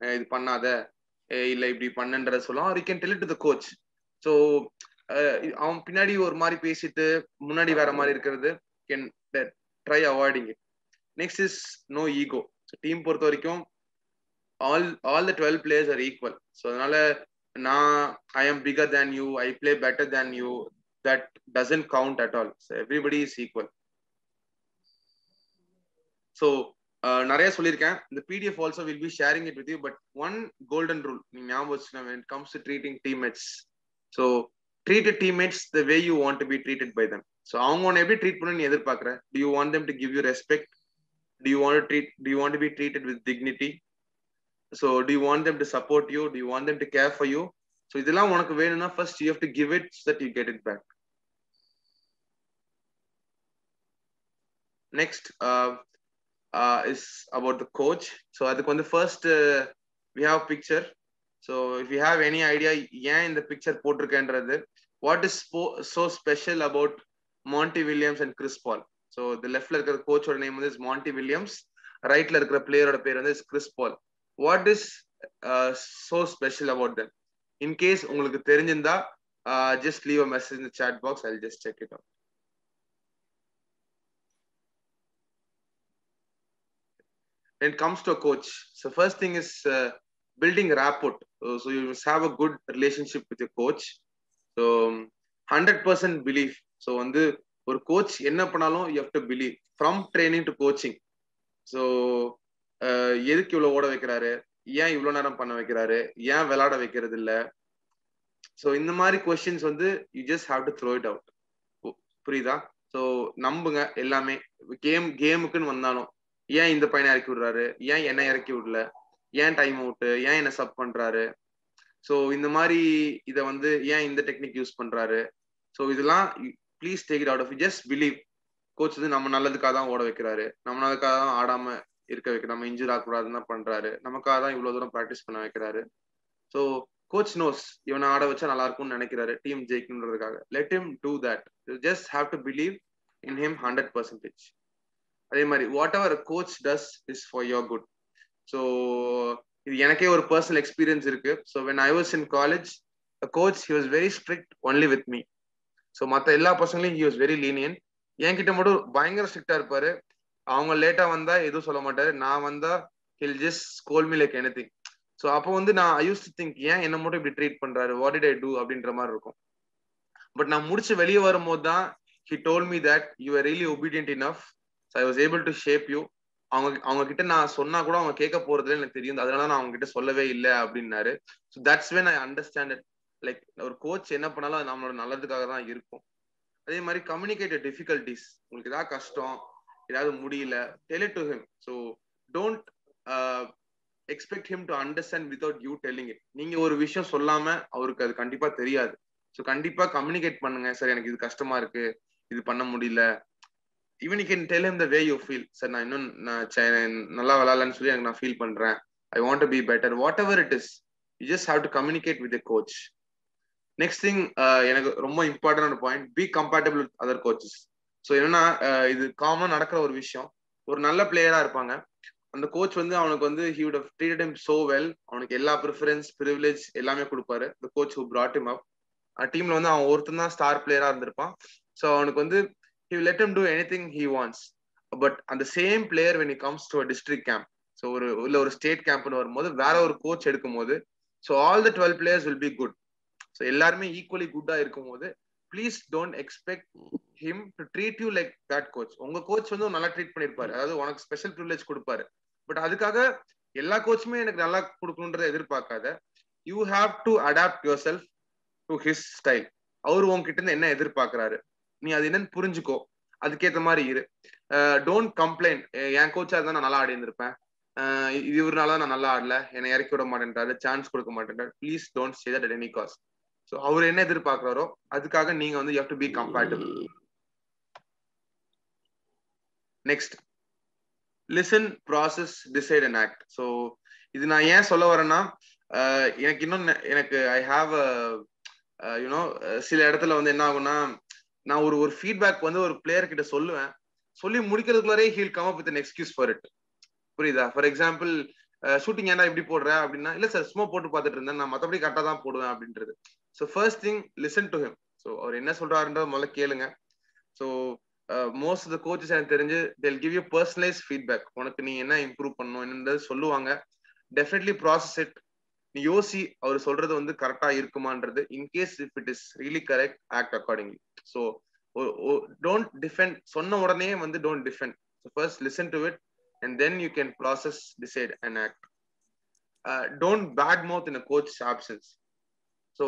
இது பண்ணாத. இல்ல இப்படி பண்ணுன்றத சொல்லலாம். Are you can tell to the coach so அவன் பின்னாடி ஒரு மாதிரி பேசிட்டு முன்னாடி வேற மாதிரி இருக்கிறது can try avoiding it next is no ego team பொறுத்த வரைக்கும் all all the twelve players are equal so அதனால நான் I am bigger than you I play better than you that doesn't count at all so everybody is equal so நிறைய சொல்லியிருக்கேன். இந்த PDF also will be sharing it with you but one golden rule நீங்க ஞாபகம் வச்சுக்கணும் when comes to treating teammates so treat teammates the way you want to be treated by them so அவங்க உன்னை எப்படி treat பண்ணு நீ எதிர்பார்க்குற? Do you want them to give you respect do you want treat do you want to be treated with dignity so do want them to support you do want them to care for you so இதெல்லாம் உனக்கு வேணும்னா first you have to give it that you get it back next is about the coach so அதுக்கு வந்து first we have picture so if you have any idea ஏன் இந்த picture போட்டிருக்கேன்றது? What is so special about Monty Williams and Chris Paul so இந்த லெஃப்ட்ல இருக்கிற கோச்சோட name வந்து Mandi Williams ரைட்ல இருக்கிற பிளேயரோட பேர் வந்து Chris Paul what is so special about them in case உங்களுக்கு தெரிஞ்சிருந்தா just leave a message in chat box I just check it out when it comes to a coach so first thing is uh, building rapport uh, so you must have a good relationship with your coach so 100% belief so வந்து ஒரு coach என்ன பண்ணாலும் you have to believe from training to coaching so எதுக்கு இவ்வளவு ஓட வைக்கிறாரு? ஏன் இவ்வளவு நேரம் பண்ண வைக்கிறாரு? ஏன் விளையாட வைக்கிறது இல்ல ஸோ இந்த மாதிரி கொஸ்டின்ஸ் வந்து you just have to throw it out புரியுதா? ஸோ நம்புங்க எல்லாமே. கேம் கேமுக்குன்னு வந்தாலும் ஏன் இந்த பையனை இறக்கி விடுறாரு? ஏன் என்ன இறக்கி விடல? ஏன் டைம் அவுட்டு ஏன் என்ன சப் பண்றாரு? ஸோ இந்த மாதிரி இதை வந்து ஏன் இந்த டெக்னிக் யூஸ் பண்றாரு? ஸோ இதெல்லாம் please take it out off just believe coach வந்து நம்ம நல்லதுக்காக தான் ஓட வைக்கிறாரு. நம்ம நல்லதுக்காக தான் ஆடாம இருக்க வைக்க நம்ம இன்ஜூர் ஆகக்கூடாதுன்னு தான் பண்றாரு. நமக்காக தான் இவ்வளவு தூரம் ப்ராக்டிஸ் பண்ண வைக்கிறாரு. ஸோ கோச் நோஸ் இவனை ஆட வச்சா நல்லா இருக்கும்னு நினைக்கிறாரு team ஜெயிக்கணுன்றதுக்காக. Let him do that just have to believe in him hundred percentage அதே மாதிரி whatever coach does is for your good so இது எனக்கே ஒரு பர்சனல் எக்ஸ்பீரியன்ஸ் இருக்கு. So when I was in college coach he was very strict only with me so மற்ற எல்லா பசங்களையும் he was very lenient என்கிட்ட மட்டும் பயங்கர ஸ்ட்ரிக்டா இருப்பாரு. அவங்க லேட்டா வந்தா எதுவும் சொல்ல மாட்டாரு. நான் வந்தா he'll just scold me like anything so அப்போ வந்து நான் ஐ யூஸ் டு திங்க் ஏன் என்ன மட்டும் இப்படி ட்ரீட் பண்றாரு? வாட் டிட் ஐ டூ அப்படின்ற மாதிரி இருக்கும். பட் நான் முடிச்சு வெளியே வரும்போது தான் he told me that you are really obedient enough so I was able to shape you அவங்க அவங்க கிட்ட நான் சொன்னா கூட அவங்க கேட்க போறதுல எனக்கு தெரியும். அதனால நான் அவங்க கிட்ட சொல்லவே இல்லை அப்படின்னாரு. So that's when I understand like ஒரு கோச் என்ன பண்ணாலும் அது நம்மளோட நல்லதுக்காக தான் இருக்கும். அதே மாதிரி கம்யூனிகேட் டிஃபிகல்டிஸ் உங்களுக்கு ஏதாவது கஷ்டம் ஏதாவது முடியல. Tell to him so don't expect him to understand without you telling it நீங்க ஒரு விஷயம் சொல்லாம அவருக்கு அது கண்டிப்பா தெரியாது. ஸோ கண்டிப்பா கம்யூனிகேட் பண்ணுங்க. சார் எனக்கு இது கஷ்டமா இருக்கு. இது பண்ண முடியல. Even you can tell him the way you feel sir நான் இன்னும் நான் நல்லா விளாட்லன்னு சொல்லி எனக்கு நான் ஃபீல் பண்றேன். I want to be better whatever it is you just have to communicate with coach next thing எனக்கு ரொம்ப important point be compatible with other coaches so என்னன்னா இது காமன் நடக்கிற ஒரு விஷயம். ஒரு நல்ல பிளேயரா இருப்பாங்க. அந்த கோச் வந்து அவனுக்கு வந்து he would treat time so well அவனுக்கு எல்லா ப்ரிஃபரன்ஸ் ப்ரிவிலேஜ் எல்லாமே கொடுப்பாரு. இந்த coach who brought him up டீம்ல வந்து அவன் ஒருத்தன் தான் ஸ்டார் பிளேயரா இருந்திருப்பான். ஸோ அவனுக்கு வந்து he let him do anything he wants but அந்த same player when he comes to district camp so ஒரு இல்ல ஒரு ஸ்டேட் கேம்ப்னு வரும்போது வேற ஒரு கோச் எடுக்கும் போது so all the twelve players will be good so எல்லாருமே ஈக்குவலி குட்டா இருக்கும் போது please don't expect him to treat you like that coach உங்க கோச் வந்து நல்லா ட்ரீட் பண்ணிருப்பாரு. அதாவது உனக்கு ஸ்பெஷல் ப்ரிவிலேஜ் கொடுப்பாரு. பட் அதுக்காக எல்லா கோச்சுமே எனக்கு நல்லா கொடுக்கணுன்றத எதிர்பார்க்காத. You have to adapt yourself to his style அவர் உங்ககிட்ட இருந்து என்ன எதிர்பார்க்கறாரு? நீ அது என்னன்னு புரிஞ்சுக்கோ. அதுக்கேற்ற மாதிரி இரு. டோன்ட் கம்ப்ளைண்ட் என் கோச்சா இருந்தா நான் நல்லா ஆடி இருந்திருப்பேன் இவருனால நான் நல்லா ஆடல. என்னை இறக்கி விட மாட்டேன்றாரு. சான்ஸ் கொடுக்க மாட்டேன்றாரு. Please don't say that any cost so அவர் என்ன எதிர்பார்க்கிறாரோ அதுக்காக நீங்க வந்து you to be compatible next listen process decide and act so இது நான் ஏன் சொல்ல வரேன்னா எனக்கு இன்னும் எனக்கு ஐ ஹாவ் யூனோ சில இடத்துல வந்து என்ன ஆகும்னா நான் ஒரு ஒரு ஃபீட்பேக் வந்து ஒரு பிளேயர் கிட்ட சொல்லுவேன். சொல்லி முடிக்கிறதுக்குள்ளாரே he'll come up with excuse for it புரியுதா? ஃபார் எக்ஸாம்பிள் ஷூட்டிங் ஏன்டா இப்படி போடுற அப்படின்னா இல்ல சார் சும்மா போட்டு பார்த்துட்டு இருந்தேன் நான் மற்றபடி கரெக்டாக தான் போடுவேன் அப்படின்றது. So first thing listen to him so அவர் என்ன சொல்றாருன்றது முதல்ல கேளுங்க. So most of the coaches எனக்கு தெரிஞ்சு they'll give you personalise feedback உனக்கு நீ என்ன இம்ப்ரூவ் பண்ணணும் என்னன்றது சொல்லுவாங்க. டெஃபினெட்லி ப்ராசஸ் இட் நீ யோசி அவர் சொல்றது வந்து கரெக்டா இருக்குமான்றது in case if it is really correct act accordingly so don't defend சொன்ன உடனே வந்து don't defend first listen to it and then you can process decide and act don't badmouth in a coach options so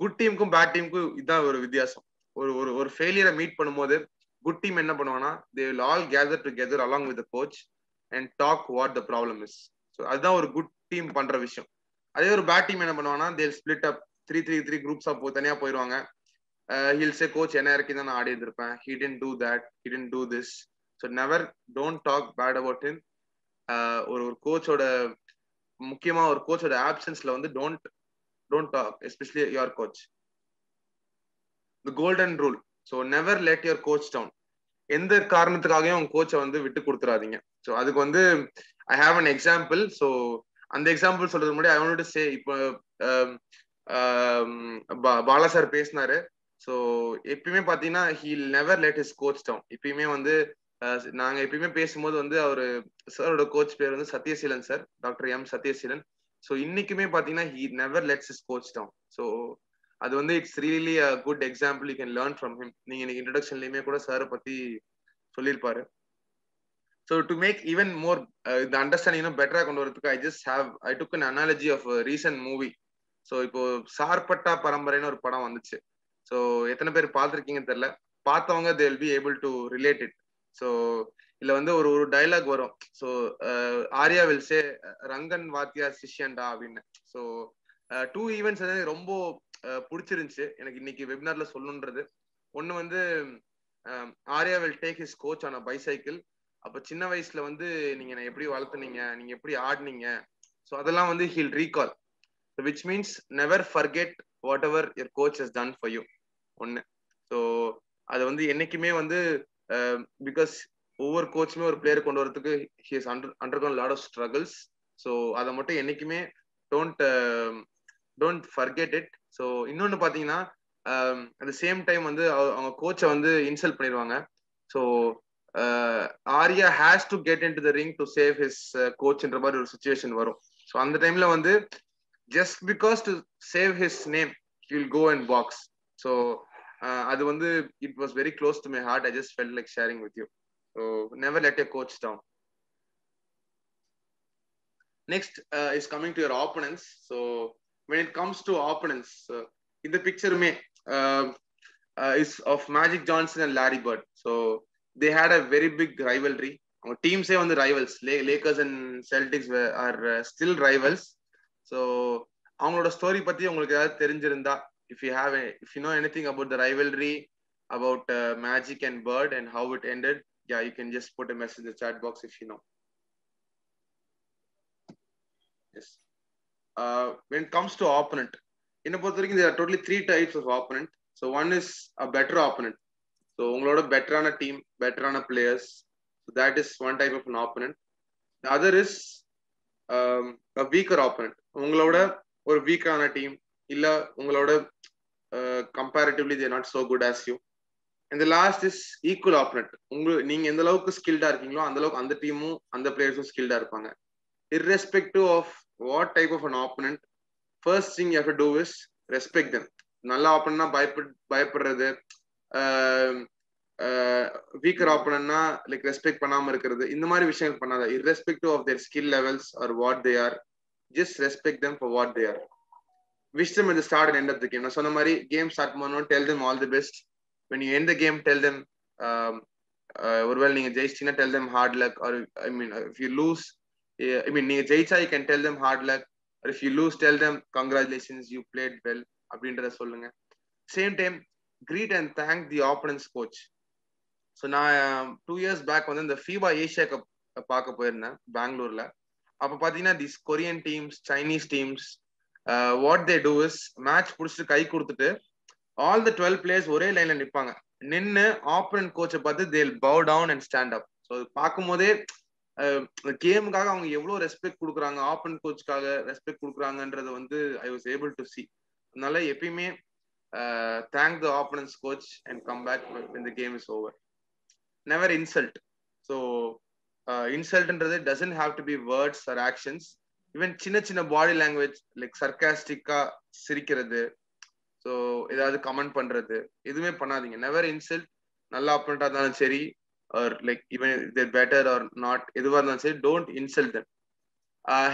good டீமுக்கும் bad டீமுக்கும் இதுதான் ஒரு வித்தியாசம். ஒரு ஒரு ஒரு ஃபெயிலியரை மீட் பண்ணும்போது குட் டீம் என்ன பண்ணுவாங்கன்னா they will all gather together along with coach and talk what the problem is so அதுதான் ஒரு குட் டீம் பண்ற விஷயம். அதே ஒரு பேட் டீம் என்ன பண்ணுவாங்கன்னா they'll split up three three three குரூப்ஸா போ தனியா போயிடுவாங்க ஹில் சே கோச் என்ன இறக்கி தான் நான் ஆடி இருந்திருப்பேன். He tend do that he tend do this so never don't talk bad about him ஒரு ஒரு கோச்சோட முக்கியமா ஒரு கோச்சோட ஆப்சன்ஸ்ல வந்து don't don't talk especially your coach the golden rule so never let your coach down எந்த காரணத்துக்காகவும் உங்க கோச்சை வந்து விட்டு கொடுத்துறாதீங்க. ஸோ அதுக்கு வந்து I have an example so அந்த எக்ஸாம்பிள் சொல்றது முன்னாடி ஐ வாண்ட் சே இப்போ பாலா சார் பேசினாரு. ஸோ எப்பயுமே பாத்தீங்கன்னா he'll never let his coach down எப்பயுமே வந்து நாங்க எப்பயுமே பேசும்போது வந்து அவரு சாரோட கோச் பேர் வந்து Sathyaseelan sir doctor M Sathyaseelan. So இன்னைக்குமே பாத்தீங்கன்னா he never lets his coach down so அது வந்து it's really a good example you can learn from him நீங்க இன்னைக்கு இன்ட்ரடக்ஷன்லயுமே கூட சாரை பத்தி சொல்லியிருப்பாரு. So to make even more இந்த அண்டர்ஸ்டாண்டிங் பெட்டரா கொண்டு வரதுக்கு I just have I took an analogy of recent movie so இப்போ சார்பட்டா பரம்பரைன்னு ஒரு படம் வந்துச்சு. ஸோ எத்தனை பேர் பார்த்துருக்கீங்கன்னு தெரியல. பார்த்தவங்க they will be able to relate it so இதுல வந்து ஒரு ஒரு டைலாக் வரும். So Arya will say Rangan வாத்தியா சிஷ்யன்டா அப்படின்னு. ஸோ டூ ஈவெண்ட்ஸ் வந்து ரொம்ப பிடிச்சிருந்துச்சு. எனக்கு இன்னைக்கு வெபினார்ல சொல்லணுன்றது. ஒன்னு வந்து Arya will take his coach on a bicycle அப்ப சின்ன வயசுல வந்து நீங்க எப்படி வளர்த்துனீங்க? நீங்க எப்படி ஆடினீங்க? ஸோ அதெல்லாம் வந்து he'll recall which means never forget whatever your coach has done for you ஒன்று ஸோ அது வந்து என்னைக்குமே வந்து பிகாஸ் ஒவ்வொரு கோச்சுமே ஒரு பிளேயர் கொண்டு வரதுக்கு his under under lot of struggles so அதை மட்டும் என்னைக்குமே don't don't forget it so இன்னொன்று பார்த்தீங்கன்னா அட் சேம் டைம் வந்து அவங்க கோச்சை வந்து இன்சல்ட் பண்ணிடுவாங்க. So Arya has to get into the ring to save his கோச்ன்ற மாதிரி ஒரு சுச்சுவேஷன் வரும். ஸோ அந்த டைம்ல வந்து just because to save his name will go and box so அது வந்து it was very close to my heart I just felt like sharing with you so never let a coach down next is coming to your opponents so when it comes to opponents uh, in the picture me uh, uh, is of Magic Johnson and Larry Bird. So they had a very big rivalry. Our teams say on the rivals. Lakers and Celtics were, are still rivals. So அவங்களோட story பத்தி உங்களுக்கு ஏதாவது தெரிஞ்சிருந்தா if you have a, if you know anything about the rivalry about uh, Magic and Bird and how it ended, yeah, you can just put a message in the chat box if you know. Yes. when when it comes to opponent, என்ன பொறுத்த வரைக்கும் there totally three types of opponent so one is a better opponent so உங்களோட பெட்டரான team பெட்டரான players that is one type of an opponent other is a weaker opponent உங்களோட ஒரு வீக்கான team இல்லை உங்களோட comparatively they're not so good as you இந்த last is equal opponent உங்களுக்கு நீங்க எந்த அளவுக்கு ஸ்கில்டா இருக்கீங்களோ அந்த அளவுக்கு அந்த டீமும் அந்த பிளேயர்ஸும் ஸ்கில்டா இருப்பாங்க. Irrespective of what type of an opponent first thing you have to do is respect them நல்ல ஆப்பனா பயப்பட் பயப்படுறது வீக்கர் ஆப்பனா லைக் ரெஸ்பெக்ட் பண்ணாம இருக்கிறது இந்த மாதிரி விஷயங்கள் பண்ணாத irrespective of their skill levels or what they are just respect them for what they are wish them at the start and end of the game நான் சொன்ன மாதிரி கேம் ஸ்டார்ட் பண்ணணும் tell them all the best when you end the game tell them um, uh, ஒருவேளை நீங்க ஜெயிச்சிங்கன்னா tell them hard luck or I mean if you lose I mean நீங்க ஜெயிச்சா you can tell them hard luck if you lose tell them congratulations you played well அப்படின்றத சொல்லுங்க. Same time greet and thank the opponents coach so நான் two years back வந்து இந்த FIBA Asia cup பார்க்க போயிருந்தேன் பெங்களூர்ல அப்போ பார்த்தீங்கன்னா this Korean teams Chinese teams what they do is match பிடிச்சிட்டு கை கொடுத்துட்டு ஆல் த டுவெல் பிளேயர்ஸ் ஒரே லைன்ல நிற்பாங்க நின்று ஆப்பனன்ட் கோச்சை பார்த்து they'll bow down and stand up so பார்க்கும் போதே கேமுக்காக அவங்க எவ்வளவு ரெஸ்பெக்ட் கொடுக்குறாங்க? ஆப்பன் கோச்சுக்காக ரெஸ்பெக்ட் கொடுக்குறாங்கன்றத வந்து I was able to see அதனால எப்பயுமே thank the opponents coach and come back இந்த game is over never insult so இன்சல்ட்ன்றது doesn't have to be words or actions even சின்ன சின்ன பாடி லாங்குவேஜ் லைக் சர்க்காஸ்டிக்கா சிரிக்கிறது. ஸோ ஏதாவது கமெண்ட் பண்றது. எதுவுமே பண்ணாதீங்க. நெவர் இன்சல்ட் நல்ல ஆப்பனண்டா இருந்தாலும் சரி or like even if they're better எதுவாக இருந்தாலும் சரி don't insult them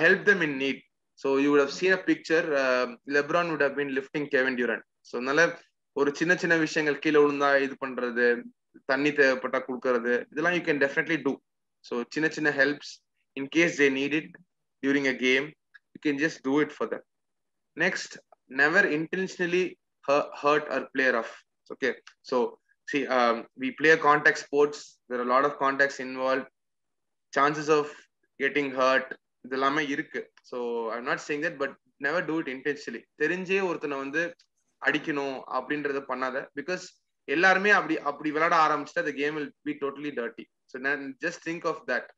help them in need so you have seen a picture LeBron would have been lifting Kevin Durant so அதனால ஒரு சின்ன சின்ன விஷயங்கள் கீழே விழுந்தா இது பண்றது தண்ணி தேவைப்பட்டா கொடுக்கறது இதெல்லாம் you can definitely do so சின்ன சின்ன helps in case they need it during a game you can just do it for them next never intentionally hurt our player off okay so see um, we play contact sports. There are a lot of contacts involved. Chances of getting hurt இதெல்லாமே இருக்கு. So I'm not saying that but never do it intentionally தெரிஞ்சே ஒருத்தனை வந்து அடிக்கணும் அப்படின்றத பண்ணாத. Because எல்லாருமே அப்படி அப்படி விளையாட ஆரம்பிச்சுட்டு அந்த game will be totally dirty so just think of that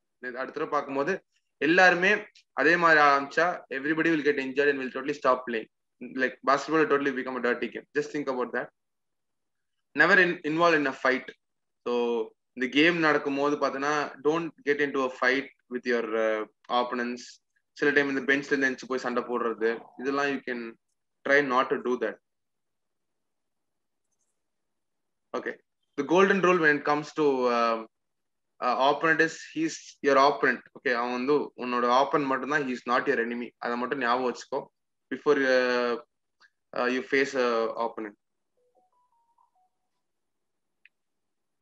அடுத்த பார்க்கும்போது எல்லாருமே அதே மாதிரி ஆரம்பிச்சா everybody will get injured and will totally stop playing like basketball totally become dirty game just think about that never in involve in a fight so இந்த game நடக்கும் போது பார்த்தீங்கன்னா don't get into a fight with your opponents சில time இந்த பெஞ்ச்ல இருந்து எந்திச்சு போய் சண்டை போடுறது. இதெல்லாம் you can try not to do that okay the golden rule when comes to opponent is he's your opponent okay அவன் வந்து உன்னோட ஆப்பன் மட்டும்தான் ஹீஸ் நாட் யுவர் எனிமி அதை மட்டும் ஞாபகம் வச்சுக்கோ. Before you face you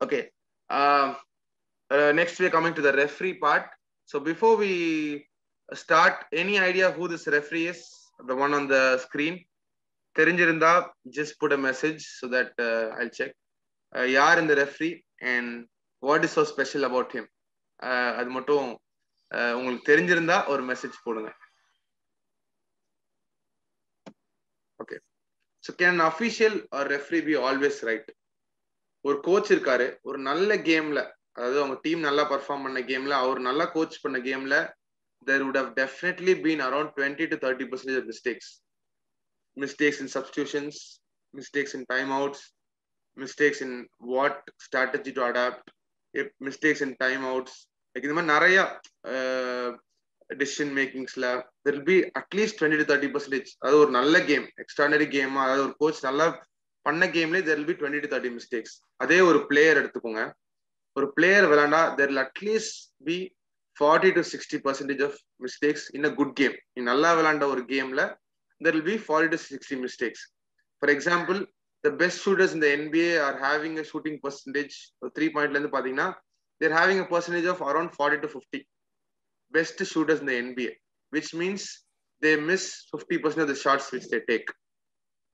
face a opponent. Okay. Uh, next, we're coming to the referee part. So before we start, any idea who this referee is? The one on the screen. தெரிஞ்சிருந்தா just put a message so that uh, I'll check. Uh, யார் இந்த referee and what is so special about him? Uh, அது மட்டும் உங்களுக்கு தெரிஞ்சிருந்தா ஒரு message போடுங்க okay so can official or referee be always right ஒரு கோச் இருக்காரு. ஒரு நல்ல கேம்ல அதாவது அவங்க டீம் நல்லா பர்ஃபார்ம் பண்ண கேம்ல அவர் நல்லா கோச் பண்ண கேம்ல there would have definitely been around twenty to thirty percentage of mistakes mistakes in substitutions mistakes in time outs mistakes in what strategy to adopt mistakes in time outs இந்த மாதிரி நிறைய decision மேக்கிங்ஸ்ல there be at least twenty to thirty percentage அது ஒரு நல்ல game extraordinary game அதாவது ஒரு coach நல்லா பண்ண கேம்லேயே there be twenty to thirty mistakes அதே ஒரு பிளேயர் எடுத்துக்கோங்க. ஒரு பிளேயர் விளாண்டா there at least be forty to sixty percentage of mistakes in a good game நீ நல்லா விளாண்ட ஒரு கேம்ல there will be forty to sixty mistakes for example the best shooters இந்த NBA are having a shooting percentage three பாயிண்ட்ல இருந்து பாத்தீங்கன்னா they're having a percentage of around forty to fifty best shooters இந்த NBA which means they miss fifty percent of the shots which they take.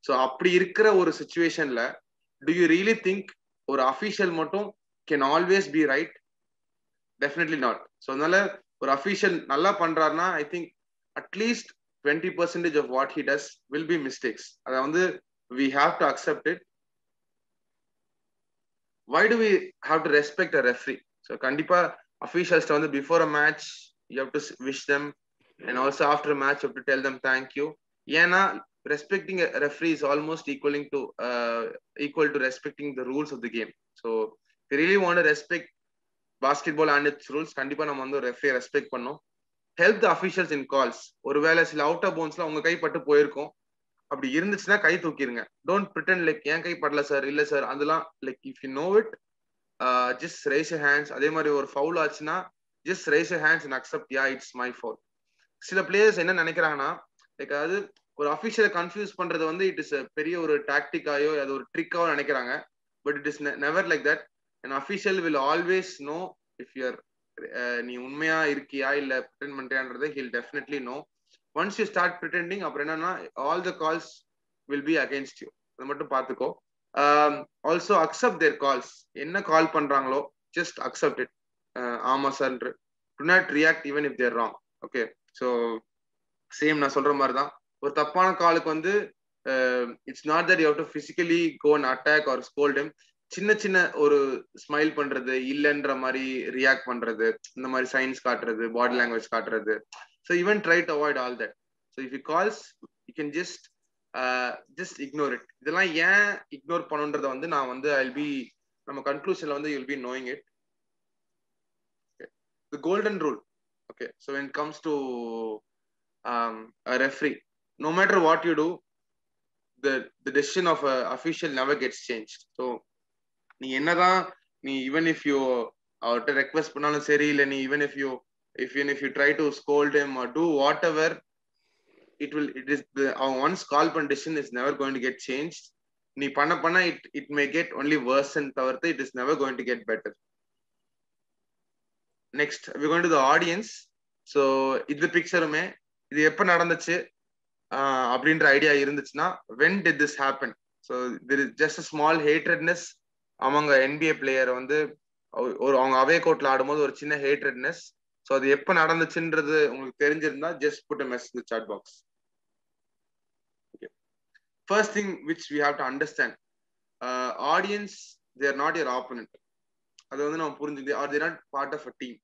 So அப்படி இருக்கிற ஒரு சுச்சுவேஷன்ல do you really think ஒரு official மட்டும் can always be right definitely not so அதனால ஒரு official நல்லா பண்றாருன்னா I think at least twenty percentage of what he does will be mistakes அதை வந்து we have to accept it why do we have to respect a referee so கண்டிப்பா அஃபீஷியல்ஸ்ட வந்து before a match you have to wish them and also after match to tell them to tell ஏன்னா respecting a referee is almost equaling to uh, equal to respecting the rules of the game. So if you really want to respect basketball and its rules கண்டிப்பா நம்ம வந்து ரெஃப்ரியை respect பண்ணோம் help the officials in calls ஒருவேளை சில out of பவுன்ஸ்ல உங்க கை பட்டு போயிருக்கும். அப்படி இருந்துச்சுன்னா கை தூக்கிருங்க. டோன்ட் பிரிட்டன் லைக் என் கை படல சார் இல்ல சார் அதெல்லாம் like if you know it just raise hands அதே மாதிரி ஒரு ஃபவுல் ஆச்சுன்னா just raise hands and accept yeah it's my foul சில பிளேயர்ஸ் என்ன நினைக்கிறாங்கன்னா லைக் அதாவது ஒரு அஃபிஷியலை கன்ஃபியூஸ் பண்றது வந்து இட் இஸ் பெரிய ஒரு டாக்டிக்காயோ அது ஒரு ட்ரிக்காவோ நினைக்கிறாங்க. But it is never like that and official will always know if you're நீ உண்மையா இருக்கியா இல்ல pretend பண்றியான்றதை he'll definitely know once you start pretending அப்புறம் என்னன்னா all the calls will be against you அதை மட்டும் பார்த்துக்கோ. ஆல்சோ அக்செப்ட் தேர் கால்ஸ் என்ன கால் பண்றாங்களோ ஜஸ்ட் அக்செப்ட் இட் ஆமா sir do not react even if they're wrong okay so same நான் சொல்ற மாதிரி தான் ஒரு தப்பான காலுக்கு வந்து it's not that you to physically go and attack or scold சின்ன சின்ன ஒரு ஸ்மைல் பண்றது இல்லைன்ற மாதிரி ரியாக்ட் பண்றது இந்த மாதிரி சைன்ஸ் காட்டுறது பாடி லாங்குவேஜ் காட்டுறது. So even try to avoid all that so if you calls you can just just ignore it இதெல்லாம் ஏன் இக்னோர் பண்ணுன்றத வந்து நான் வந்து ஐ பி நம்ம கன்க்ளூஷன்ல வந்து you'll be knowing it the golden rule okay so when comes to referee no matter what you do the the decision of a official never gets changed. So நீ என்னதான் நீ even if you அவர்கிட்ட request பண்ணாலும் சரி இல்லை நீ even if you if you if you try to scold them or do whatever it will it is அவன் once call பண்ண decision is never going to get change நீ பண்ண பண்ண it it may get only worsen தவிர்த்து it is never going to get better next we going to the audience so இது பிக்சருமே இது எப்போ நடந்துச்சு? அப்படின்ற ஐடியா இருந்துச்சுன்னா when did this happen so there is just small hatredness அவங்க NBA player வந்து ஒரு அவங்க அவே கோட்ல ஆடும்போது ஒரு சின்ன ஹேட்ரட்னஸ் ஸோ அது எப்போ நடந்துச்சுன்றது உங்களுக்கு தெரிஞ்சிருந்தா ஜஸ்ட் புட் அ மெஸ் இந்த chat box first thing which we have to understand audience they're not your opponent அது வந்து நம்ம புரிஞ்சுது or they're not part of a team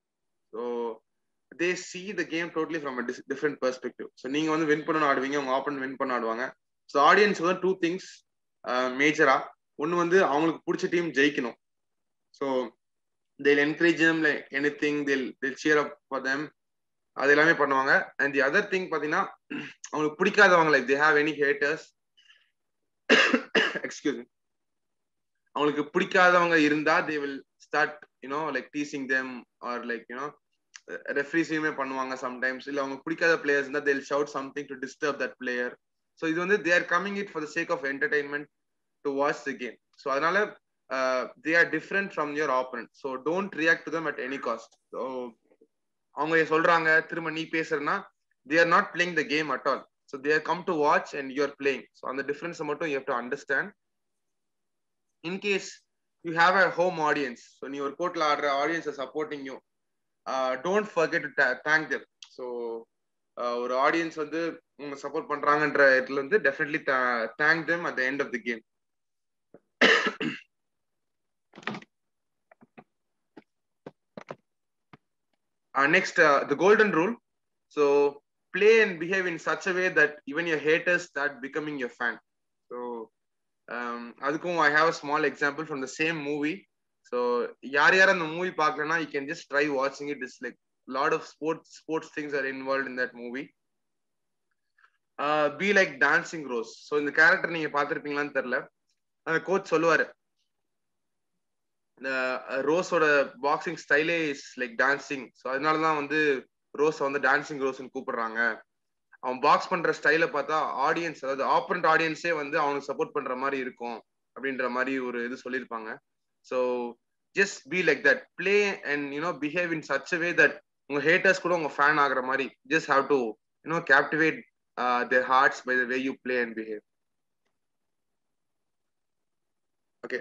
so they see the game totally from a different perspective so நீங்க வந்து win பண்ண ஆடுவீங்க உங்க ஆப்பன் win பண்ண ஆடுவாங்க. ஸோ ஆடியன்ஸ் வந்து டூ திங்ஸ் மேஜரா ஒன்று வந்து அவங்களுக்கு பிடிச்ச டீம் ஜெயிக்கணும். So they'll encourage them like anything they'll they'll cheer up for them அது எல்லாமே பண்ணுவாங்க. அண்ட் தி அதர் திங் பார்த்தீங்கன்னா அவங்களுக்கு பிடிக்காதவங்க like they have any haters excuse அவங்களுக்கு பிடிக்காதவங்க இருந்தா they will start you know like teasing them or like you know ரெஃப்ரிஸையுமே பண்ணுவாங்க சம்டைம்ஸ் இல்லை அவங்க பிடிக்காத பிளேயர்ஸ் இருந்தால் they'll shout something to disturb that player so இது வந்து they are it for the sake of entertainment to watch the game so அதனால they are different from your opponent so don't react to them at any cost so அவங்க சொல்றாங்க திரும்ப நீ பேசுறனா they are not playing the game at all so they're come to watch and you're playing so அந்த டிஃப்ரென்ஸை மட்டும் you have to understand in case you have a home audience so நீ ஒரு கோர்ட்ல ஆடுற ஆடியன்ஸை supporting you don't forget to thank them so ஒரு audience வந்து உங்க சப்போர்ட் பண்றாங்கன்ற இடத்துல இருந்து definitely thank them at the end of the game next the golden rule so play and behave in such a way that even your haters that becoming your fan so அதுக்கும் I have a small example from the same movie so யார் யார் அந்த movie பார்க்கலன்னா you can just try வாட்சிங் it is like lot of sports sports things are involve in that movie be like dancing Rose so இந்த character நீங்க பார்த்துருப்பீங்களான்னு தெரியல. அந்த கோச் சொல்லுவாரு. ரோஸோட பாக்ஸிங் ஸ்டைலே இஸ் லைக் டான்சிங் ஸோ அதனாலதான் வந்து ரோஸ் வந்து டான்சிங் ரோஸ்னு கூப்பிடுறாங்க. அவன் பாக்ஸ் பண்ற ஸ்டைலை பார்த்தா ஆடியன்ஸ் அதாவது ஆப்பரண்ட் ஆடியன்ஸே வந்து அவனுக்கு சப்போர்ட் பண்ற மாதிரி இருக்கும் அப்படின்ற மாதிரி ஒரு இது சொல்லியிருப்பாங்க. So just be like that play and you know behave in such way that உங்க ஹேட்டர்ஸ் கூட உங்க ஃபேன் ஆகுற மாதிரி just have to you know captivate their hearts by the way you play and behave okay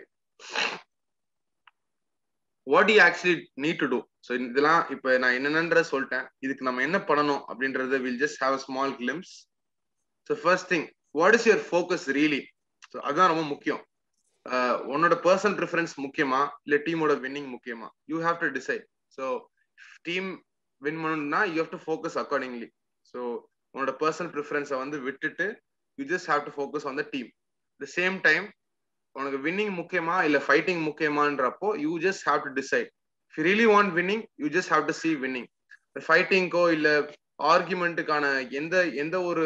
what you actually need to do so இதெல்லாம் இப்போ நான் என்னென்னன்ற சொல்லிட்டேன். இதுக்கு நம்ம என்ன பண்ணணும் அப்படின்றத will just have small glimpse so first thing what is your focus really so அதுதான் ரொம்ப முக்கியம். உன்னோட பர்சனல் ப்ரிஃபரன்ஸ் முக்கியமா? இல்ல டீமோட வின்னிங் முக்கியமா? You have to decide so team win பண்ணணும்னா you have to focus accordingly so உன்னோட பர்சனல் ப்ரிஃபரன்ஸை வந்து விட்டுட்டு you just have to focus on the team the same time உனக்கு வின்னிங் முக்கியமா இல்ல fighting முக்கியமான்றப்போ you just have to decide if really want winning you just have to C winning ஃபைட்டிங்கோ இல்ல ஆர்குமெண்ட்டுக்கான எந்த எந்த ஒரு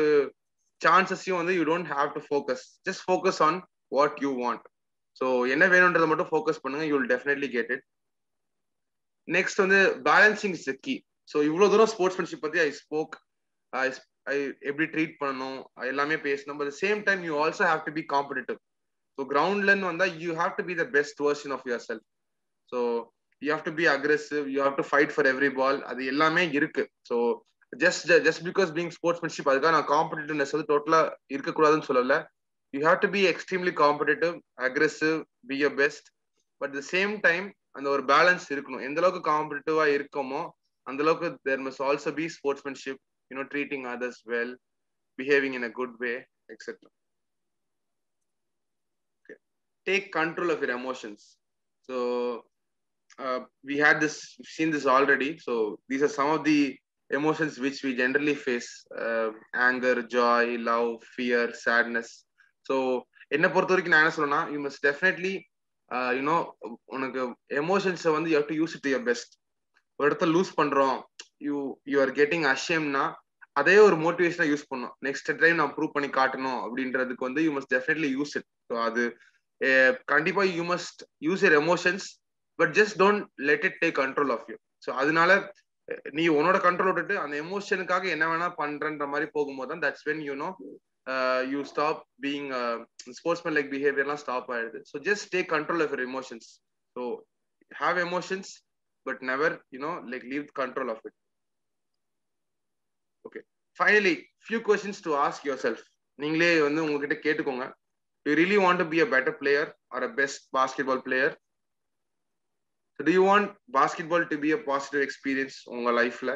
சான்சஸையும் வந்து you don't have to focus just focus on what you want so என்ன வேணுன்றதை மட்டும் ஃபோக்கஸ் பண்ணுங்க. You will definitely get it next வந்து பேலன்சிங் இஸ் கீ ஸோ இவ்வளோ தூரம் ஸ்போர்ட்ஸ்மேன்ஷிப் பத்தி ஐ ஸ்போக் ஐ எப்படி ட்ரீட் பண்ணணும் எல்லாமே பேசணும் but same time you also have to be competitive so கிரவுண்ட்லன்னு வந்தா you have to be the best version of yourself so you have to be aggressive you have to fight for every ball அது எல்லாமே இருக்கு. So just just because being sportsmanship அதுக்காக நான் competitiveness வந்து டோட்டலாக இருக்கக்கூடாதுன்னு சொல்லல. you have to be extremely competitive aggressive be your best but the same time அந்த ஒரு பேலன்ஸ் இருக்கணும் எந்த அளவுக்கு காம்படிட்டிவா இருக்கோமோ அந்த அளவுக்கு there must also be sportsmanship you know treating others well behaving in a good way etcetera take control of your emotions so uh, we had this we've seen this already so these are some of the emotions which we generally face uh, anger joy love fear sadness So என்ன பொறுத்த வரைக்கும் நான் என்ன சொல்லணும்னா you must definitely you know உனக்கு எமோஷன்ஸை வந்து you to use it your best ஒரு இடத்த லூஸ் பண்றோம் யூ யூ ஆர் கெட்டிங் அஷேம்னா அதே ஒரு மோட்டிவேஷனா யூஸ் பண்ணும் நெக்ஸ்ட் டைம் நான் ப்ரூவ் பண்ணி காட்டணும் அப்படின்றதுக்கு வந்து you must definitely use it so அது கண்டிப்பா you must use your emotions but just don't let it take control of you so அதனால நீ உன்னோட கண்ட்ரோல் விட்டுட்டு அந்த எமோஷனுக்காக என்ன வேணா பண்றன்ற மாதிரி போகும்போது தான் that's when you know you stop being sportsman like பிஹேவியர்லாம் stop ஆயிடுது. So just take control of your emotions so have emotions but never you know like leave control of it okay finally few questions to ask yourself நீங்களே வந்து உங்ககிட்ட கேட்டுக்கோங்க. You really want to be a better player or a best basketball player do you want basketball to be a positive experience உங்க லைஃப்ல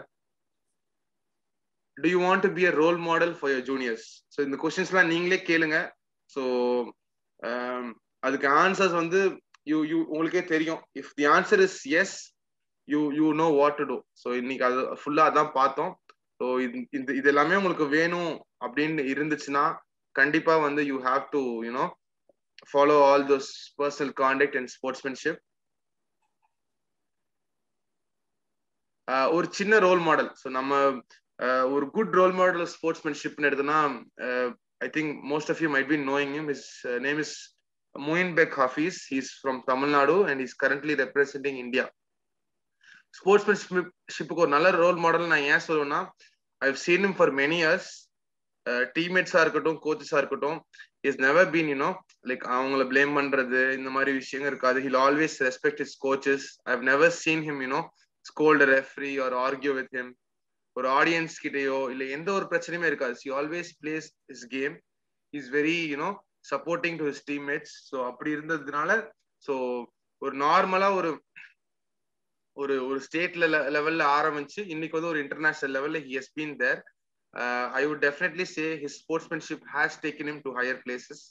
do you want to be a role model for your juniors so இந்த கொஸ்டின்ஸ்லாம் நீங்களே கேளுங்க. So um, அதுக்கு answers வந்து you you உங்களுக்கே தெரியும். If the answer is yes you you know what to do so இன்னைக்கு அது ஃபுல்லா அதான் பார்த்தோம். ஸோ இந்த இது எல்லாமே உங்களுக்கு வேணும் அப்படின்னு இருந்துச்சுன்னா கண்டிப்பா வந்து you have to you know follow all those personal contact and sportsmanship ஒரு சின்ன ரோல் மாடல் ஸோ நம்ம ஒரு குட் ரோல் மாடல் ஸ்போர்ட்ஸ்மேன்ஷிப்னு எடுத்தோன்னா I think most of you might be knowing him his name is Moin Baig Hafeez he's from Tamil Nadu and is currently representing India ஸ்போர்ட்ஸ்மேன்ஷிப்புக்கு ஒரு நல்ல role model நான் ஏன் சொல்லுவேன்னா I've seen him for many years டீம்மேட்ஸா இருக்கட்டும் கோச்சஸா இருக்கட்டும் he's never been you know like அவங்கள blame பண்றது இந்த மாதிரி விஷயங்கள் இருக்காது. He'll always respect his coaches I've never seen him you know scold referee or argue with him ஒரு ஆடியன்ஸ் கிட்டயோ இல்ல எந்த ஒரு பிரச்சனையுமே இருக்காது. See always plays his game is very you know supporting to his teammates so அப்படி இருந்ததுனால so ஒரு நார்மலா ஒரு ஒரு ஒரு ஸ்டேட்ல லெவல்ல ஆரம்பிச்சு இன்னைக்கு வந்து ஒரு இன்டர்நேஷனல் லெவல்ல he has been there I would definitely say his sportsmanship has taken him to higher places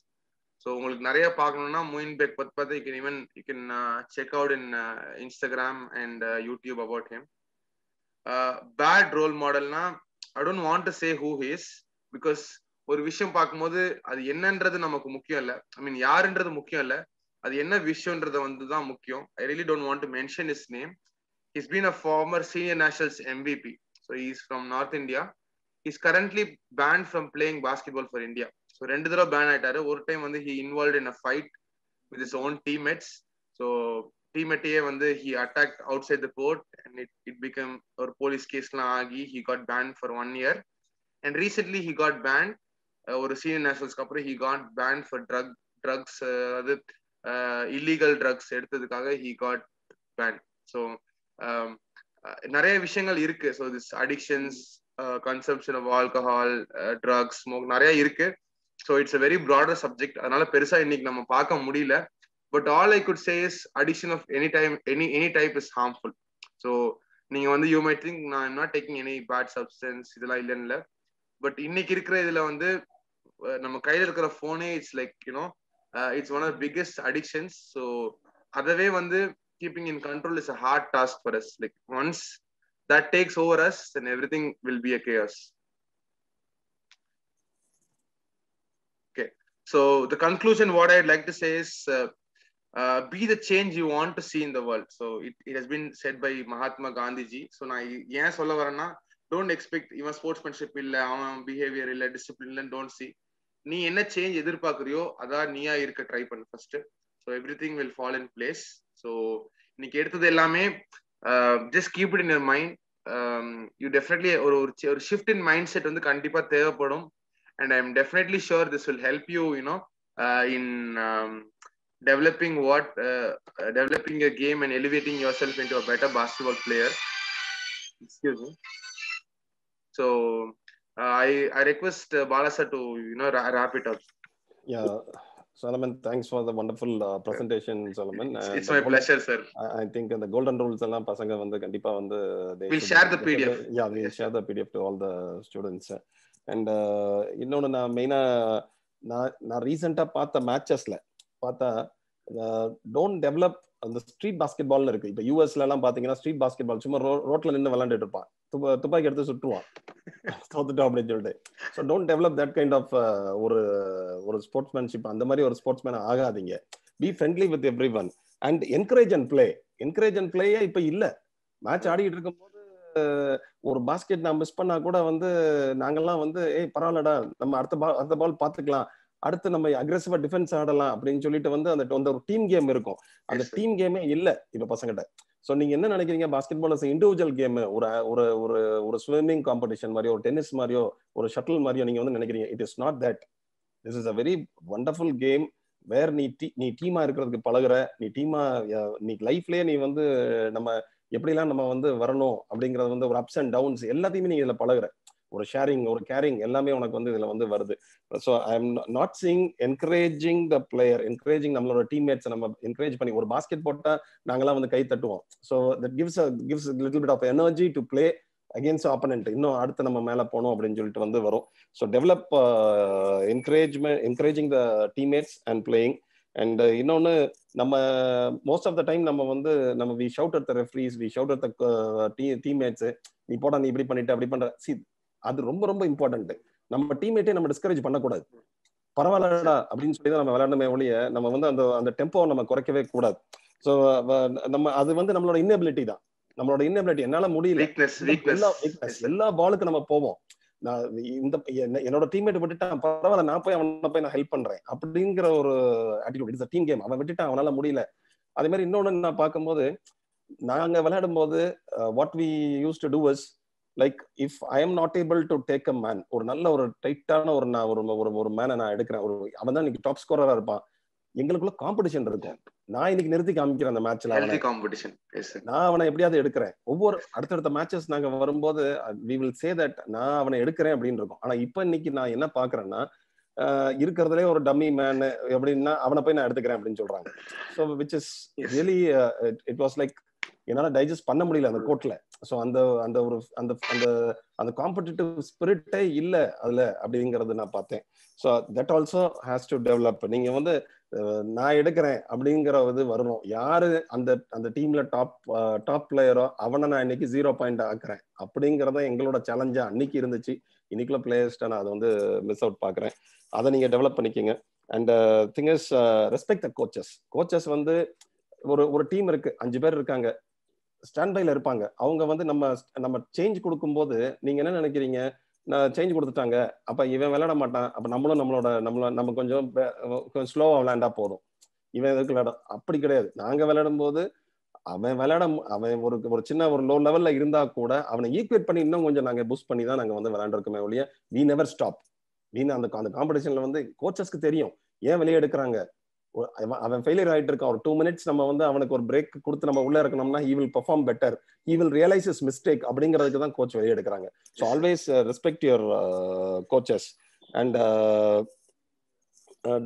so உங்களுக்கு நிறைய பார்க்கணும்னா மோயின் பேக் பத்தி பார்த்து you can even you can check out in Instagram and YouTube about him bad role மாடல்னா I don't want to say who he's because ஒரு விஷயம் பார்க்கும்போது அது என்னன்றது நமக்கு முக்கியம் இல்லை. ஐ மீன் யாருன்றது முக்கியம் இல்லை. அது என்ன விஷயம்ன்றத வந்து தான் முக்கியம் I really don't want to mention his name he's been a former senior nationals MBP so he's from North India he's currently ban from playing basketball for India so ரெண்டு தடவை பேன் ஆயிட்டாரு. ஒரு டைம் வந்து he involve in a fight with his own teammates so டீம்மேட்டையே வந்து he attack outside the court and it it become ஒரு police கேஸ்லாம் ஆகி he got ban for one year and recently he got ban ஒரு senior நேஷனல்ஸ்க்கு அப்புறம் he got ban for drug drugs அதாவது illegal drugs எடுத்ததுக்காக he got pan so நிறைய விஷயங்கள் இருக்கு. So this addictions consumption of alcohol drugs smoke நிறைய இருக்கு. So it's a very broader subject அதனால பெருசா இன்னைக்கு நம்ம பார்க்க முடியல. But all I could say is addiction of any time any any type is harmful so நீங்க வந்து யூ மை திங்க் நான் not taking any bad substance இதெல்லாம் இல்லைன்னு பட் இன்னைக்கு இருக்கிற இதுல வந்து நம்ம கையில இருக்கிற போனே it's like you know it's one of biggest addictions so அதவே வந்து keeping in control is a hard task for us like once that takes over us and every thing will be a case okay so the conclusion what I'd like to say is uh, be the change you want to see in the world. So it, it has been said by Mahatma Gandhi ji. So நான் ஏன் சொல்ல வரேன்னா don't expect இவன் sportsmanship இல்லை அவன் behaviour இல்லை discipline இல்ல don't see நீ என்ன சேஞ்ச் எதிர்பார்க்குறியோ அதான் நீயா இருக்க ட்ரை பண்ணு first so every thing will fall in place so இன்னைக்கு எடுத்தது எல்லாமே just keep it in your mind you definitely ஒரு ஒரு ஷிஃப்ட் இன் மைண்ட் செட் வந்து கண்டிப்பா தேவைப்படும். And I am definitely sure this will help you you know in developing what uh, uh, developing a game and elevating yourself into a better basketball player excuse me so uh, i i request uh, balasa to you know ra- wrap it up Yeah, Solomon, thanks for the wonderful uh, presentation, Solomon. it's, And it's the my golden- pleasure sir I- I think the golden rules எல்லாம் பசங்க வந்து கண்டிப்பா வந்து We'll share the PDF. Yeah, we'll Yes. share the PDF to all the students. And uh, இன்னொன்னு நான் மெயினா நான் நான் ரீசெண்டா பார்த்த மேட்சஸ்ல பார்த்தா டோன்ட் டெவலப் அந்த ஸ்ட்ரீட் பாஸ்கெட் பாஸ்கெட்பால்னு இருக்கு. இப்போ யூஎஸ்ல எல்லாம் பாத்தீங்கன்னா ஸ்ட்ரீட் பாஸ்கெட்பால் சும்மா ரோ ரோட்ல நின்று விளாண்டுட்டு இருப்பான். துப்பாக்கி எடுத்து சுட்டுருவான். தோத்துட்டோம் அப்படின்னு சொல்லிட்டு. So don't develop that kind of ஒரு ஒரு ஸ்போர்ட்ஸ்மேன்ஷிப் அந்த மாதிரி ஒரு ஸ்போர்ட்ஸ்மேன் ஆகாதீங்க. Be friendly with every one and encourage and play encourage and பிளேயே இப்போ இல்ல. மேட்ச் ஆடிட்டு இருக்கும்போது ஒரு பாஸ்கெட் நான் மிஸ் பண்ணா கூட வந்து நாங்கெல்லாம் வந்து ஏய் பரவாயில்லடா. நம்ம அடுத்த பால் அடுத்த பால் பாத்துக்கலாம் அடுத்து நம்ம அக்ரெசிவா டிஃபென்ஸ் ஆடலாம் அப்படின்னு சொல்லிட்டு வந்து அந்த அந்த ஒரு டீம் கேம் இருக்கும். அந்த. டீம் கேமே இல்ல இப்ப பசங்கிட்ட ஸோ நீங்க என்ன நினைக்கிறீங்க? பாஸ்கெட் பால் இண்டிவிஜுவல் கேம் ஒரு ஒரு ஒரு ஒரு ஸ்விம்மிங் காம்படிஷன் மாதிரியோ ஒரு டென்னிஸ் மாதிரியோ ஒரு ஷட்டில் மாதிரியோ நீங்க வந்து நினைக்கிறீங்க? It is not that this is a very wonderful game where நீ டீ நீ டீமா இருக்கிறதுக்கு பழகுற நீ டீமா நீ லைஃப்லயே நீ வந்து நம்ம எப்படிலாம் நம்ம வந்து வரணும் அப்படிங்கறது வந்து ஒரு அப்ஸ் அண்ட் டவுன்ஸ் எல்லாத்தையுமே நீ இதுல பழகுற. ஒரு ஷேரிங் ஒரு கேரிங் எல்லாமே உனக்கு வந்து இதுல வந்து வருது. So I am not seeing encouraging the player encouraging நம்மளோட டீம்மேட்ஸ் நம்ம என்கரேஜ் பண்ணி ஒரு பாஸ்கெட் போட்டா நாங்கெல்லாம் வந்து கை தட்டுவோம். So that gives gives little bit of energy to play against opponent இன்னும் அடுத்து நம்ம மேல போனோம் அப்படின்னு சொல்லிட்டு வந்து வரும். So develop encouragement encouraging the teammates and playing and இன்னொன்னு நம்ம மோஸ்ட் ஆஃப் த டைம் நம்ம வந்து நம்ம we shout at the referees we shout at the tea teammates நீ போடா நீ இப்படி பண்ணிட்டு அப்படி பண்ற. சி அது ரொம்ப ரொம்ப இம்பார்ட்டன்ட் நம்ம டீம்மேட்டே நம்ம டிஸ்கரேஜ் பண்ணக்கூடாது. பரவாயில்லடா அப்படின்னு சொல்லி தான் நம்ம விளையாடணுமே ஒழிய நம்ம வந்து அந்த அந்த டெம்போ நம்ம குறைக்கவே கூடாது. ஸோ நம்ம அது வந்து நம்மளோட இன்னபிலிட்டி தான். நம்மளோட இன்னபிலிட்டி என்னால முடியல. எல்லா எல்லா பாலுக்கு நம்ம போவோம். நான் இந்த என்னோட டீம்மேட் விட்டுட்டான் பரவாயில்ல நான் போய் அவனை போய் நான் ஹெல்ப் பண்றேன். அப்படிங்கிற ஒரு ஆட்டிடியூட் இட்ஸ் டீம் கேம் அவன் விட்டுட்டான் அவனால முடியல. அதே மாதிரி இன்னொன்னு நான் பார்க்கும்போது நாங்க விளையாடும் போது what we used to do is like if I am not able to take a man ஒரு நல்ல ஒரு டைட்டான ஒரு நான் ஒரு ஒரு ஒரு மேனை நான் எடுக்கிறேன் ஒரு அவன் தான் இன்னைக்கு டாப் ஸ்கோரரா இருப்பான். எங்களுக்குள்ள காம்படிஷன் இருக்கும் நான் இன்னைக்கு நிறுத்தி காமிக்கிறேன் அந்த மேட்ச்ல காம்படிஷன் நான் அவனை எப்படியாவது எடுக்கிறேன். ஒவ்வொரு அடுத்தடுத்த மேட்சஸ் நாங்க வரும்போது வி வில் சே தட் நான் அவனை எடுக்கிறேன் அப்படின்னு இருக்கும். ஆனா இப்ப இன்னைக்கு நான் என்ன பாக்குறேன்னா இருக்கிறதுலே ஒரு டம்மி மேன் எப்படின்னா அவனை போய் நான் எடுத்துக்கிறேன் அப்படின்னு சொல்றாங்க. So which is really it was like என்னால டைஜஸ்ட் பண்ண முடியல அந்த கோர்ட்ல ஸோ அந்த அந்த ஒரு அந்த அந்த அந்த காம்படிட்டிவ் ஸ்பிரிட்டே இல்ல அதுல அப்படிங்கறது நான் பார்த்தேன். So that also has to develop நீங்க வந்து நான் எடுக்கிறேன் அப்படிங்கிற இது வரணும். யாரு அந்த அந்த டீம்ல டாப் டாப் பிளேயரோ அவனை நான் இன்னைக்கு ஜீரோ பாயிண்ட் ஆக்குறேன். அப்படிங்கறத எங்களோட சேலஞ்சா அன்னைக்கு இருந்துச்சு. இன்னைக்குள்ள பிளேயர்ஸ்ட நான் அதை வந்து மிஸ் அவுட் பாக்குறேன் அதை நீங்க டெவலப் பண்ணிக்கோங்க. And thing is respect the coaches coaches வந்து ஒரு ஒரு டீம் இருக்கு. அஞ்சு பேர் இருக்காங்க. ஸ்டாண்ட் பைல இருப்பாங்க. அவங்க வந்து நம்ம நம்ம சேஞ்ச் கொடுக்கும்போது நீங்க என்ன நினைக்கிறீங்க? நான் சேஞ்ச் கொடுத்துட்டாங்க. அப்ப இவன் விளையாட மாட்டான். அப்ப நம்மளும் நம்மளோட நம்மள நம்ம கொஞ்சம் கொஞ்சம் ஸ்லோவா விளையாண்டா போதும். இவன் எதுக்கு விளையாட அப்படி கிடையாது. நாங்க விளையாடும் போது அவன் விளையாட அவன் ஒரு ஒரு சின்ன ஒரு லோ லெவல்ல இருந்தா கூட அவனை ஈக்குவேட் பண்ணி இன்னும் கொஞ்சம் நாங்க பூஸ்ட் பண்ணி தான் நாங்க வந்து விளையாண்டுருக்கோமே ஒழிய வி நெவர் ஸ்டாப் வீண் அந்த அந்த காம்படிஷன்ல வந்து கோச்சஸ்க்கு தெரியும். ஏன் வெளியே எடுக்கிறாங்க? அவன் ஃபெயிலியர் ஆயிட்டு இருக்கான் ஒரு டூ மினிட்ஸ் நம்ம வந்து அவனுக்கு ஒரு பிரேக் கொடுத்து நம்ம உள்ள இருக்கணும்னா he will perform better he will realise his mistake அப்படிங்கிறதுக்கு தான் கோச் வெளியே எடுக்கிறாங்க. So always respect your coaches and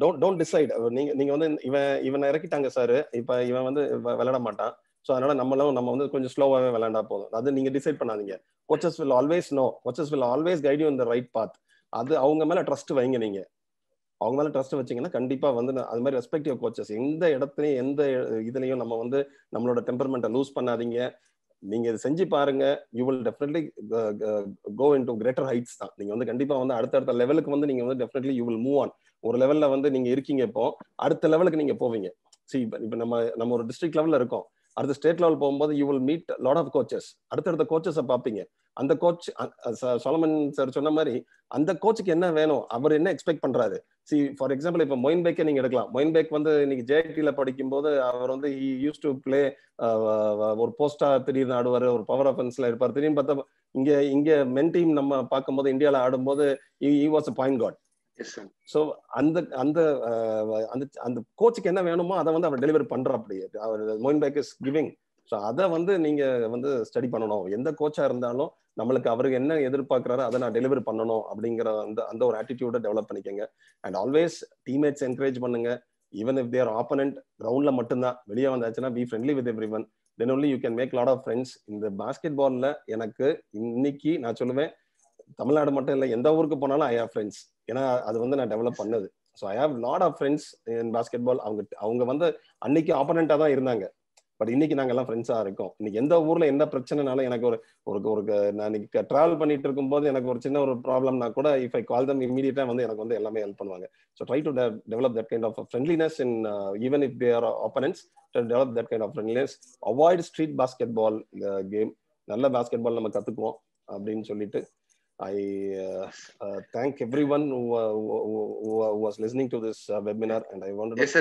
don't don't decide நீங்க நீங்க வந்து இவன் இவனை இறக்கிட்டாங்க சார் இப்ப இவன் வந்து விளையாட மாட்டான். ஸோ அதனால நம்மளும் நம்ம வந்து கொஞ்சம் ஸ்லோவாகவே விளையாண்டா போதும். அது நீங்க டிசைட் பண்ணாதீங்க. Coaches will always know coaches will always guide you இந்த ரைட் பாத் அது அவங்க மேல ட்ரஸ்ட் வைங்க நீங்க. அவங்க மேல ட்ரஸ்ட் வச்சீங்கன்னா கண்டிப்பா வந்து அது மாதிரி ரெஸ்பெக்டிவ் கோச்சஸ் எந்த இடத்துலையும் எந்த இதுலையும் நம்ம வந்து நம்மளோட டெம்பர்மெண்ட்டை லூஸ் பண்ணாதீங்க. நீங்க இது செஞ்சு பாருங்க. You will definitely go into greater heights தான். நீங்க வந்து கண்டிப்பா வந்து அடுத்தடுத்த லெவலுக்கு வந்து நீங்க வந்து definitely you will move on ஒரு லெவல்ல வந்து நீங்க இருக்கீங்க இப்போ அடுத்த லெவலுக்கு நீங்க போவீங்க. சி இப்போ நம்ம நம்ம ஒரு டிஸ்ட்ரிக்ட் லெவல்ல இருக்கோம். அடுத்த ஸ்டேட் லெவல் போகும்போது you will meet lot of coaches அடுத்தடுத்த கோச்சஸை பார்ப்பீங்க. அந்த கோச் சொலமன் சார் சொன்ன மாதிரி அந்த கோச்சுக்கு என்ன வேணும்? அவர் என்ன எக்ஸ்பெக்ட் பண்றாரு? சி ஃபார் எக்ஸாம்பிள் இப்போ மொயின் பேக்கே நீங்க எடுக்கலாம். மொயின் பேக் வந்து இன்னைக்கு ஜேடில படிக்கும் போது அவர் வந்து யூஸ் டு பிளே ஒரு போஸ்டா திடீர்னு ஆடுவார் ஒரு பவர் ஆஃபென்ஸ்ல இருப்பார். திடீர்னு பார்த்தா இங்க இங்க மென் டீம் நம்ம பார்க்கும்போது இந்தியாவில் ஆடும்போது he was a point guard so அந்த அந்த அந்த அந்த கோச்சுக்கு என்ன வேணுமோ அதை வந்து அவர் டெலிவரி பண்ற அப்படி அவர் Moin Baig is giving so அதை வந்து நீங்க வந்து ஸ்டடி பண்ணணும். எந்த கோச்சா இருந்தாலும் நம்மளுக்கு அவருக்கு என்ன எதிர்பார்க்கிறாரோ அதை நான் டெலிவரி பண்ணணும் அப்படிங்கிற அந்த அந்த ஒரு ஆட்டிடியூட டெவலப் பண்ணிக்கோங்க. அண்ட் ஆல்வேஸ் டீம்மேட்ஸ் என்கரேஜ் பண்ணுங்க. ஈவன் இஃப் தேர் ஆப்பனண்ட் கிரவுண்ட்ல மட்டும்தான். வெளியே வந்தாச்சுன்னா be friendly with every one then only you can make lot of friends இந்த பாஸ்கெட் பால்ல எனக்கு இன்னைக்கு நான் சொல்லுவேன் தமிழ்நாடு மட்டும் இல்லை எந்த ஊருக்கு போனாலும் ஐ ஹவ் ஃப்ரெண்ட்ஸ் ஏன்னா அது வந்து நான் டெவலப் பண்ணது. So I have lot of friends in basket ball அவங்க அவங்க வந்து அன்னைக்கு ஆப்பனண்டா தான் இருந்தாங்க. பட் இன்னைக்கு நாங்க எல்லாம் ஃப்ரெண்ட்ஸா இருக்கோம். இன்னைக்கு எந்த ஊர்ல எந்த பிரச்சனைனாலும் எனக்கு ஒரு ஒரு ஒரு நான் இன்னைக்கு டிராவல் பண்ணிட்டு இருக்கும்போது எனக்கு ஒரு சின்ன ஒரு ப்ராப்ளம்னா கூட இஃப் ஐ கால் தம் இமீடியட்டா வந்து எனக்கு வந்து எல்லாமே ஹெல்ப் பண்ணுவாங்க. So try to develop that kind of friendliness in even if their opponents develop that kind of friendliness avoid street basket ball game நல்ல பாஸ்கெட் பால் நம்ம கத்துக்குவோம் அப்படின்னு சொல்லிட்டு I uh, uh, thank everyone who, uh, who, who, who was listening to this webinar, and I wanted. Yes,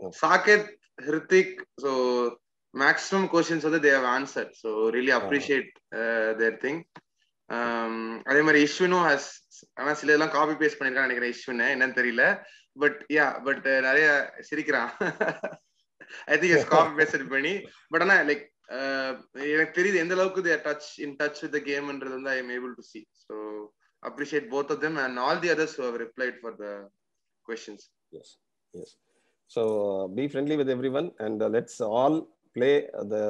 Saket Hrithik so maximum questions வந்து they have answer so really appreciate their thing அதே மாதிரி இஸ்வினும் has ஆனா சில இதெல்லாம் copy paste பண்ணிருக்கான்னு நினைக்கிறேன் இஸ்வின் என்னன்னு தெரியல. But ya but நிறைய சிரிக்கிறான். I think is copy paste பண்ணி. பட் ஆனா லைக் எனக்கு தெரியுது எந்த அளவுக்கு they touch in touch with கேம்ன்றது வந்து I am able to see so appreciate both of them and all the others have replied for the questions Yes, yes. So uh, be friendly with everyone and uh, let's all play the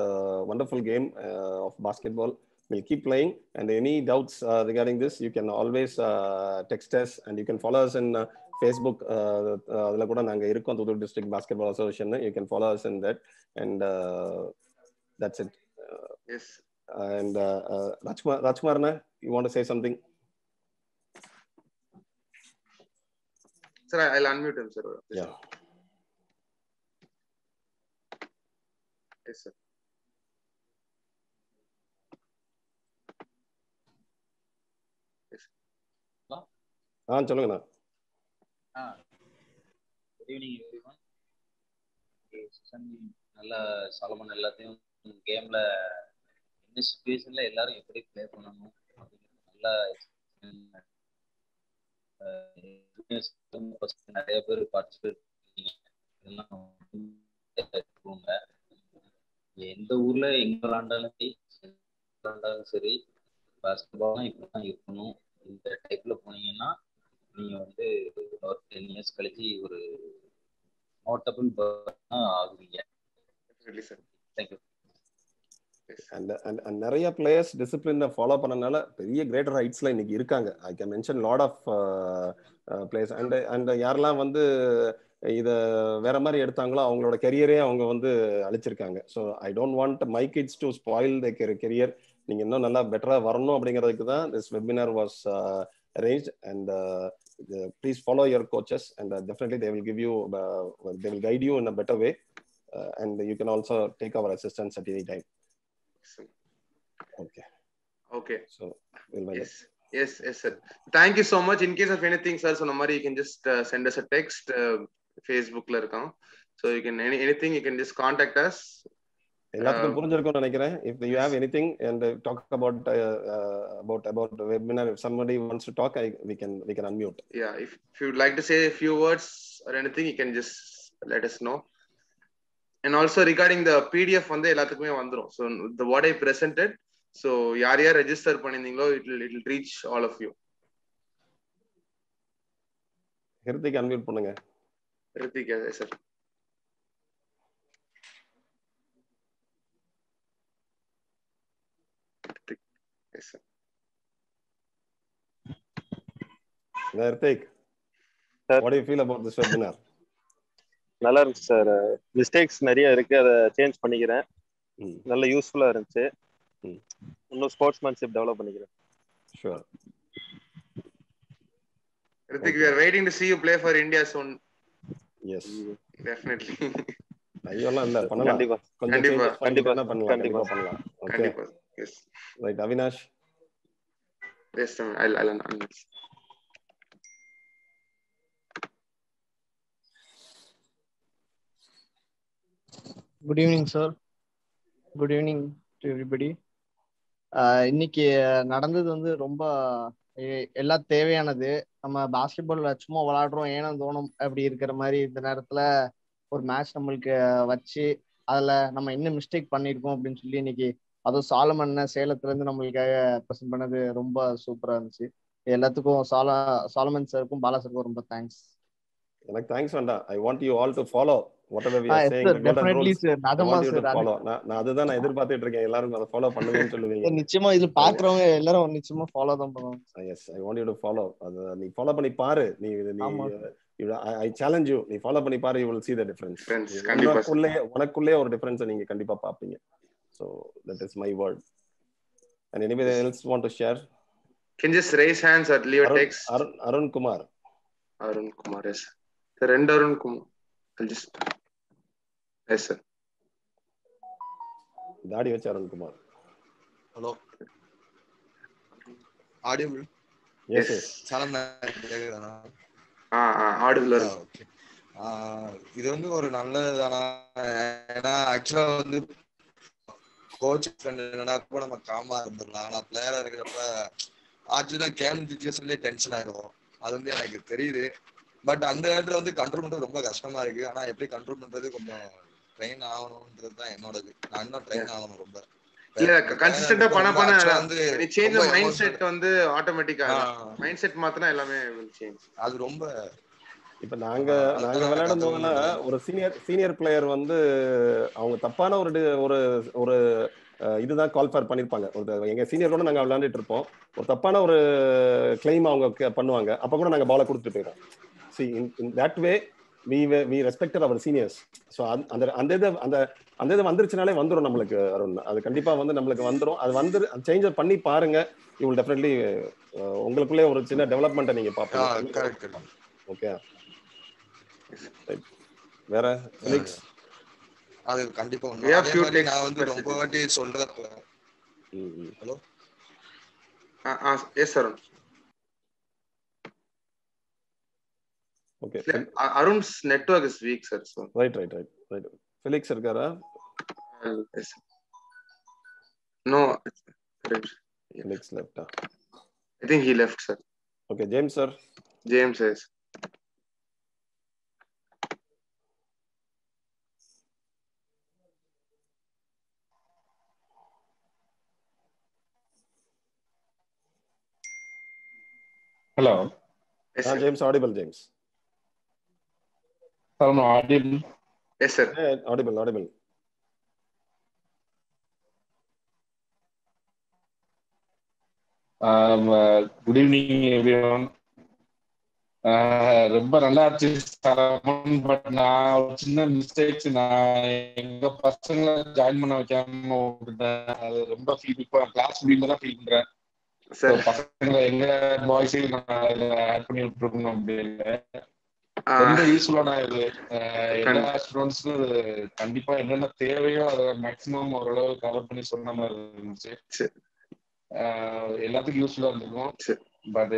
wonderful game uh, of basketball. We'll keep playing. And any doubts uh, regarding this, you can always uh, text us and you can follow us in uh, Facebook. Uh, uh, அதில் கூட நாங்கள் இருக்கோம் Thoothukudi district basketball association you can follow us in that and that's it yes and Rajkumar ராஜ்குமார்ண்ணா you want say something sir I unmute him sir Yeah. Yes sir ஆ சொல்லுங்கண்ணா good evening every one session நல்லா Solomon எல்லாத்தையும் கேம்ல என்ன சுச்சுவேஷன்ல எல்லாரும் எப்படி play பண்ணணும் அப்படிங்கிறது நல்லா நிறைய பேர் பார்ட்டிசிபேட் பண்ணீங்க. இதெல்லாம் போங்க எந்த ஊர்ல எங்க விளாண்டாலும் சரி விளாண்டாலும் சரி பாஸ்கெட்பாலும் இப்படி தான் இருக்கணும். இந்த டைப்ல போனீங்கன்னா நீங்க வந்து ஒரு டென் இயர்ஸ் கழிச்சு ஒரு நோட்டபிள் ஆகுவீங்க. தேங்க்யூ நிறைய பிளேயர்ஸ் டிசிப்ளினை ஃபாலோ பண்ணனால பெரிய கிரேட்டர் ஹைட்ஸ்ல இன்னைக்கு இருக்காங்க. I can mention lot of players and and யாரெல்லாம் வந்து இதை வேற மாதிரி எடுத்தாங்களோ அவங்களோட கெரியரே அவங்க வந்து அழிச்சிருக்காங்க. So I don't want my kids to spoil the career நீங்க இன்னும் நல்லா பெட்டரா வரணும் அப்படிங்கிறதுக்கு தான் this webinar was arrange and please follow your coaches and definitely they will give you they will guide you in a better way and you can also take our assistance at any time. Okay we'll wind up. Yes yes yes sir thank you so much in case of any thing sir சொன்ன மாதிரி you can just send us a text ஃபேஸ்புக்ல இருக்கோம் so you can any any thing you can just contact us எல்லாத்துக்கும் புரிஞ்சிருக்கும்னு நினைக்கிறேன் if you have anything and uh, talk about uh, uh, about about the webinar if somebody wants to talk I, we can we can unmute yeah if, if you'd like to say a few words or anything you can just let us know and also regarding the pdf வந்து எல்லாத்துக்குமே வந்துரும் so the what i presented so யார் யார் register will it will reach all of you Hrithik unmute பண்ணுங்க Hrithik sir do you feel about this webinar? நல்லா இருந்துச்சு sir mistakes நிறைய இருக்கு. அதை சேஞ்ச் பண்ணிக்கிறேன். நல்ல யூஸ்ஃபுல்லா இருந்துச்சு. இன்னும் ஸ்போர்ட்ஸ்மேன்ஷிப் டெவலப் பண்ணிக்கிறேன். Sure. Rithik we are waiting to see you play for india soon. Yes. Definitely. ஐயோலாம் இல்ல பண்ணலாம். கண்டிப்பா கண்டிப்பா, பண்ணலாம் கண்டிப்பா. பண்ணலாம். ஓகே கண்டிப்பா. Yes. Right Avinash yes ma'am. i'll i'll announce good evening sir good evening to everybody இன்னைக்கு நடந்தது வந்து ரொம்ப எல்லாம் தேவையானது. நம்ம பாஸ்கெட்பால் சும்மா விளாடுறோம் ஏனோ தோணும் அப்படி இருக்கிற மாதிரி இந்த நேரத்துல ஒரு மேட்ச் நம்மளுக்கு வச்சு அதுல நம்ம என்ன மிஸ்டேக் பண்ணிருக்கோம் அப்படின்னு சொல்லி இன்னைக்கு அதுவும் சாலமன் சேலத்துல இருந்து நம்மளுக்காக ப்ரெசென்ட் பண்ணது ரொம்ப சூப்பரா இருந்துச்சு. எல்லாத்துக்கும் சாலா சாலமன் சாருக்கும் பாலா சாருக்கும் ரொம்ப தேங்க்ஸ் எனக்கு தேங்க்ஸ் வேண்டாம். I want you all to follow whatever we are saying the definitely sir அதமா sir follow. நான் அதுதான் நான் எதிர்பார்த்துட்டு இருக்கேன். எல்லாரும் அதை ஃபாலோ பண்ணுவேன்னு சொல்லுவீங்க. நிச்சயமா இது பாக்குறவங்க எல்லாரும் நிச்சயமா ஃபாலோ தான் பண்ணுவாங்க. Yes I want you to follow அது நீ ஃபாலோ பண்ணி பாரு. நீ நீ. ஐ சேலஞ்ச் யூ நீ ஃபாலோ பண்ணி பாரு you will see the difference. Friends, கண்டிப்பா. sir. உனக்குள்ளே உனக்குள்ளே ஒரு டிஃபரன்ஸ் நீங்க கண்டிப்பா பாப்பீங்க so that is my word. And anybody else want to share? Can just raise hands or leave a Arun text Arun Kumar arun kumar yes. Sir ரெண்டு Arun yes sir தாடி வச்சு Arun Kumar. Hello audible yes yes சலம் ah audible okay இது வந்து ஒரு நல்லதுதானா? ஏன்னா ஆக்சுவலா வந்து கோச் என்னன்னா கூட நம்ம காமா இருந்துடலாம் ஆனா பிளேயரா இருக்கிறப்ப ஆக்சுவலா கேம் சுச்சுவேஷன்லயே டென்ஷன் ஆயிடும் அது வந்து எனக்கு தெரியுது. பட் அந்த நேரத்துல வந்து கண்ட்ரோல் பண்றது ரொம்ப கஷ்டமா இருக்கு. ஆனா எப்படி கண்ட்ரோல் பண்றது கொஞ்சம் ட்ரெயின் ஆகணும்ன்றது தான் என்னோட இது நான் இன்னும் ட்ரெயின் ஆகணும் ரொம்ப. இல்ல கன்சிஸ்டன்டா பண்ண பண்ண வந்து நீ சேஞ்ச் ரொம்ப மைண்ட் செட் வந்து ஆட்டோமேட்டிக்கா மைண்ட் செட் மாத்தினா எல்லாமே சேஞ்ச் அது ரொம்ப இப்ப நாங்க நாங்க விளையாடும். ஒரு சீனியர் சீனியர் பிளேயர் வந்து அவங்க தப்பான ஒரு ஒரு ஒரு இதுதான் கால் ஃபார் பண்ணிருப்பாங்க. ஒரு எங்க சீனியரோட நாங்க விளையாண்டுட்டு இருப்போம். ஒரு தப்பான ஒரு கிளைம் அவங்க பண்ணுவாங்க. அப்ப கூட நாங்க பாலை கொடுத்துட்டு போயிடும் see in that way we we respected our seniors so அந்த அந்த இது அந்த அந்த இது வந்துருச்சுனாலே வந்துரும் நம்மளுக்கு அருண். அது கண்டிப்பா வந்து நம்மளுக்கு வந்துரும். அது வந்து சேஞ்ச் பண்ணி பாருங்க. யூ வில் டெஃபினெட்லி உங்களுக்குள்ளே ஒரு சின்ன டெவலப்மெண்ட்டை நீங்க பார்ப்பீங்க. ஓகே வேற ஃபெலிக்ஸ் அது கண்டிப்பா நான் வந்து ரொம்ப. வாட்டி சொல்றப்ப hello yes sir okay Arun's network is weak sir so right right right right Felix இருக்காரா? No Felix லெஃப்டா I think he left sir okay James sir James yes Hello. Yes ah sir James audible James Sir, I'm audible. Yes sir audible audible Um, uh, good evening, everyone. Uh, ரொம்ப நல்லா இருந்துச்சு but நான் ஒரு சின்ன mistakes நான் எங்க பசங்களை join பண்ண வைக்காம விட்டுட்டேன். அது ரொம்ப ஃபீல் இப்போ கிளாஸ் முடியும் தான் ஃபீல் பண்றேன். பசங்களை எங்க பாய்ஸையும் நான் ஆட் பண்ணி விட்டுருக்கணும் அப்படின்னு. ரொம்ப யூஸ்ஃபுல்லான இது. எல்லா ஸ்டூடெண்ட்ஸ்க்கும் கண்டிப்பா என்னென்ன தேவையோ அதை மேக்ஸிமம் ஓரளவு கவர் பண்ணி சொன்ன மாதிரி இருந்துச்சு. எல்லாத்துக்கும் யூஸ்ஃபுல்லா இருந்திருக்கும். பட்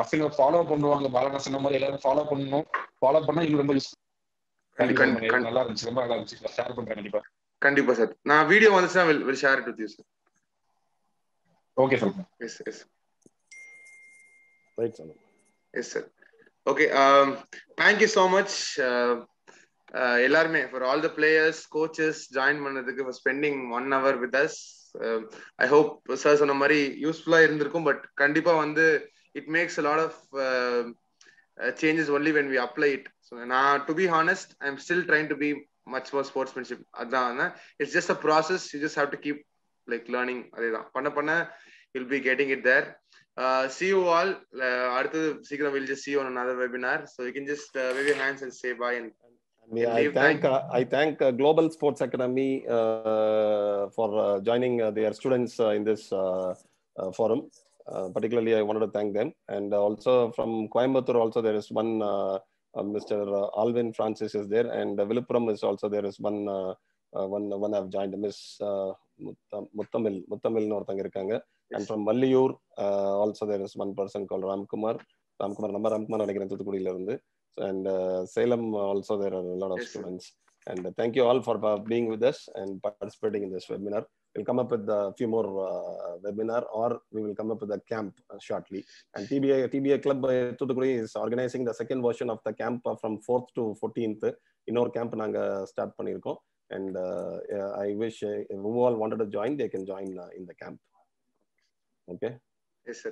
பசங்க ஃபாலோ பண்ணுவாங்க. பாலனா சொன்ன மாதிரி எல்லாரும் ஃபாலோ பண்ணணும். ஃபாலோ பண்ணா இன்னும் ரொம்ப யூஸ்ஃபுல் கண்டி- கண்டி- கண்டிப்பா கண்டி- நல்லா இருந்துச்சு. ரொம்ப நல்லா இருந்துச்சு. ஷேர் பண்றேன் கண்டிப்பா. கண்டிப்பா சார் நான் வீடியோ வந்துச்சுன்னா will will share it with you sir okay sir yes yes right sir yes sir okay thank you so much எல்லாருமே for all the players coaches join பண்ணதுக்கு for spending one hour with us I hope sir சொன்ன மாதிரி யூஸ்ஃபுல்லாக இருந்திருக்கும் but கண்டிப்பாக வந்து it makes lot of changes only when we apply it so நான் to be honest I am still trying to be much more sportsmanship அதான். It's just a process you just have to keep like learning அதே தான் பண்ண பண்ண will be getting it there uh, see you all. Uh, அடுத்தது சீக்கிரம் we'll just see you on another webinar. So you can just uh, wave your hands and say bye. And Yeah, I Leave thank uh, I thank uh, Global Sports Academy uh, for uh, joining uh, their students uh, in this uh, uh, forum. Uh, particularly, I wanted to thank them, and also from Coimbatore, also there is one uh, uh, Mr. Uh, Alvin Francis is there, and uh, Viluppuram is also there is one uh, uh, one one I've joined Miss uh, Muttam- Muttamil Muttamil ஒருத்தங்க இருக்காங்க and from Valliyur uh, also there is one person called Ramkumar Ramkumar நம்ம ராம்குமார் நினைக்கிறேன் தூத்துக்குடியில இருந்து and uh, Salem also there are a lot of Yes, sir. students and uh, thank you all for uh, being with us and participating in this webinar we'll come up with a few more uh, webinar or we will come up with a camp uh, shortly and TBA TBA club uh, Thoothukudi is organizing the second version of the camp uh, from 4th to 14th இன்னொரு camp நாங்க start பண்ணியிருக்கோம் and uh, I wish uh, who all wanted to join they can join uh, in the camp okay yes, sir.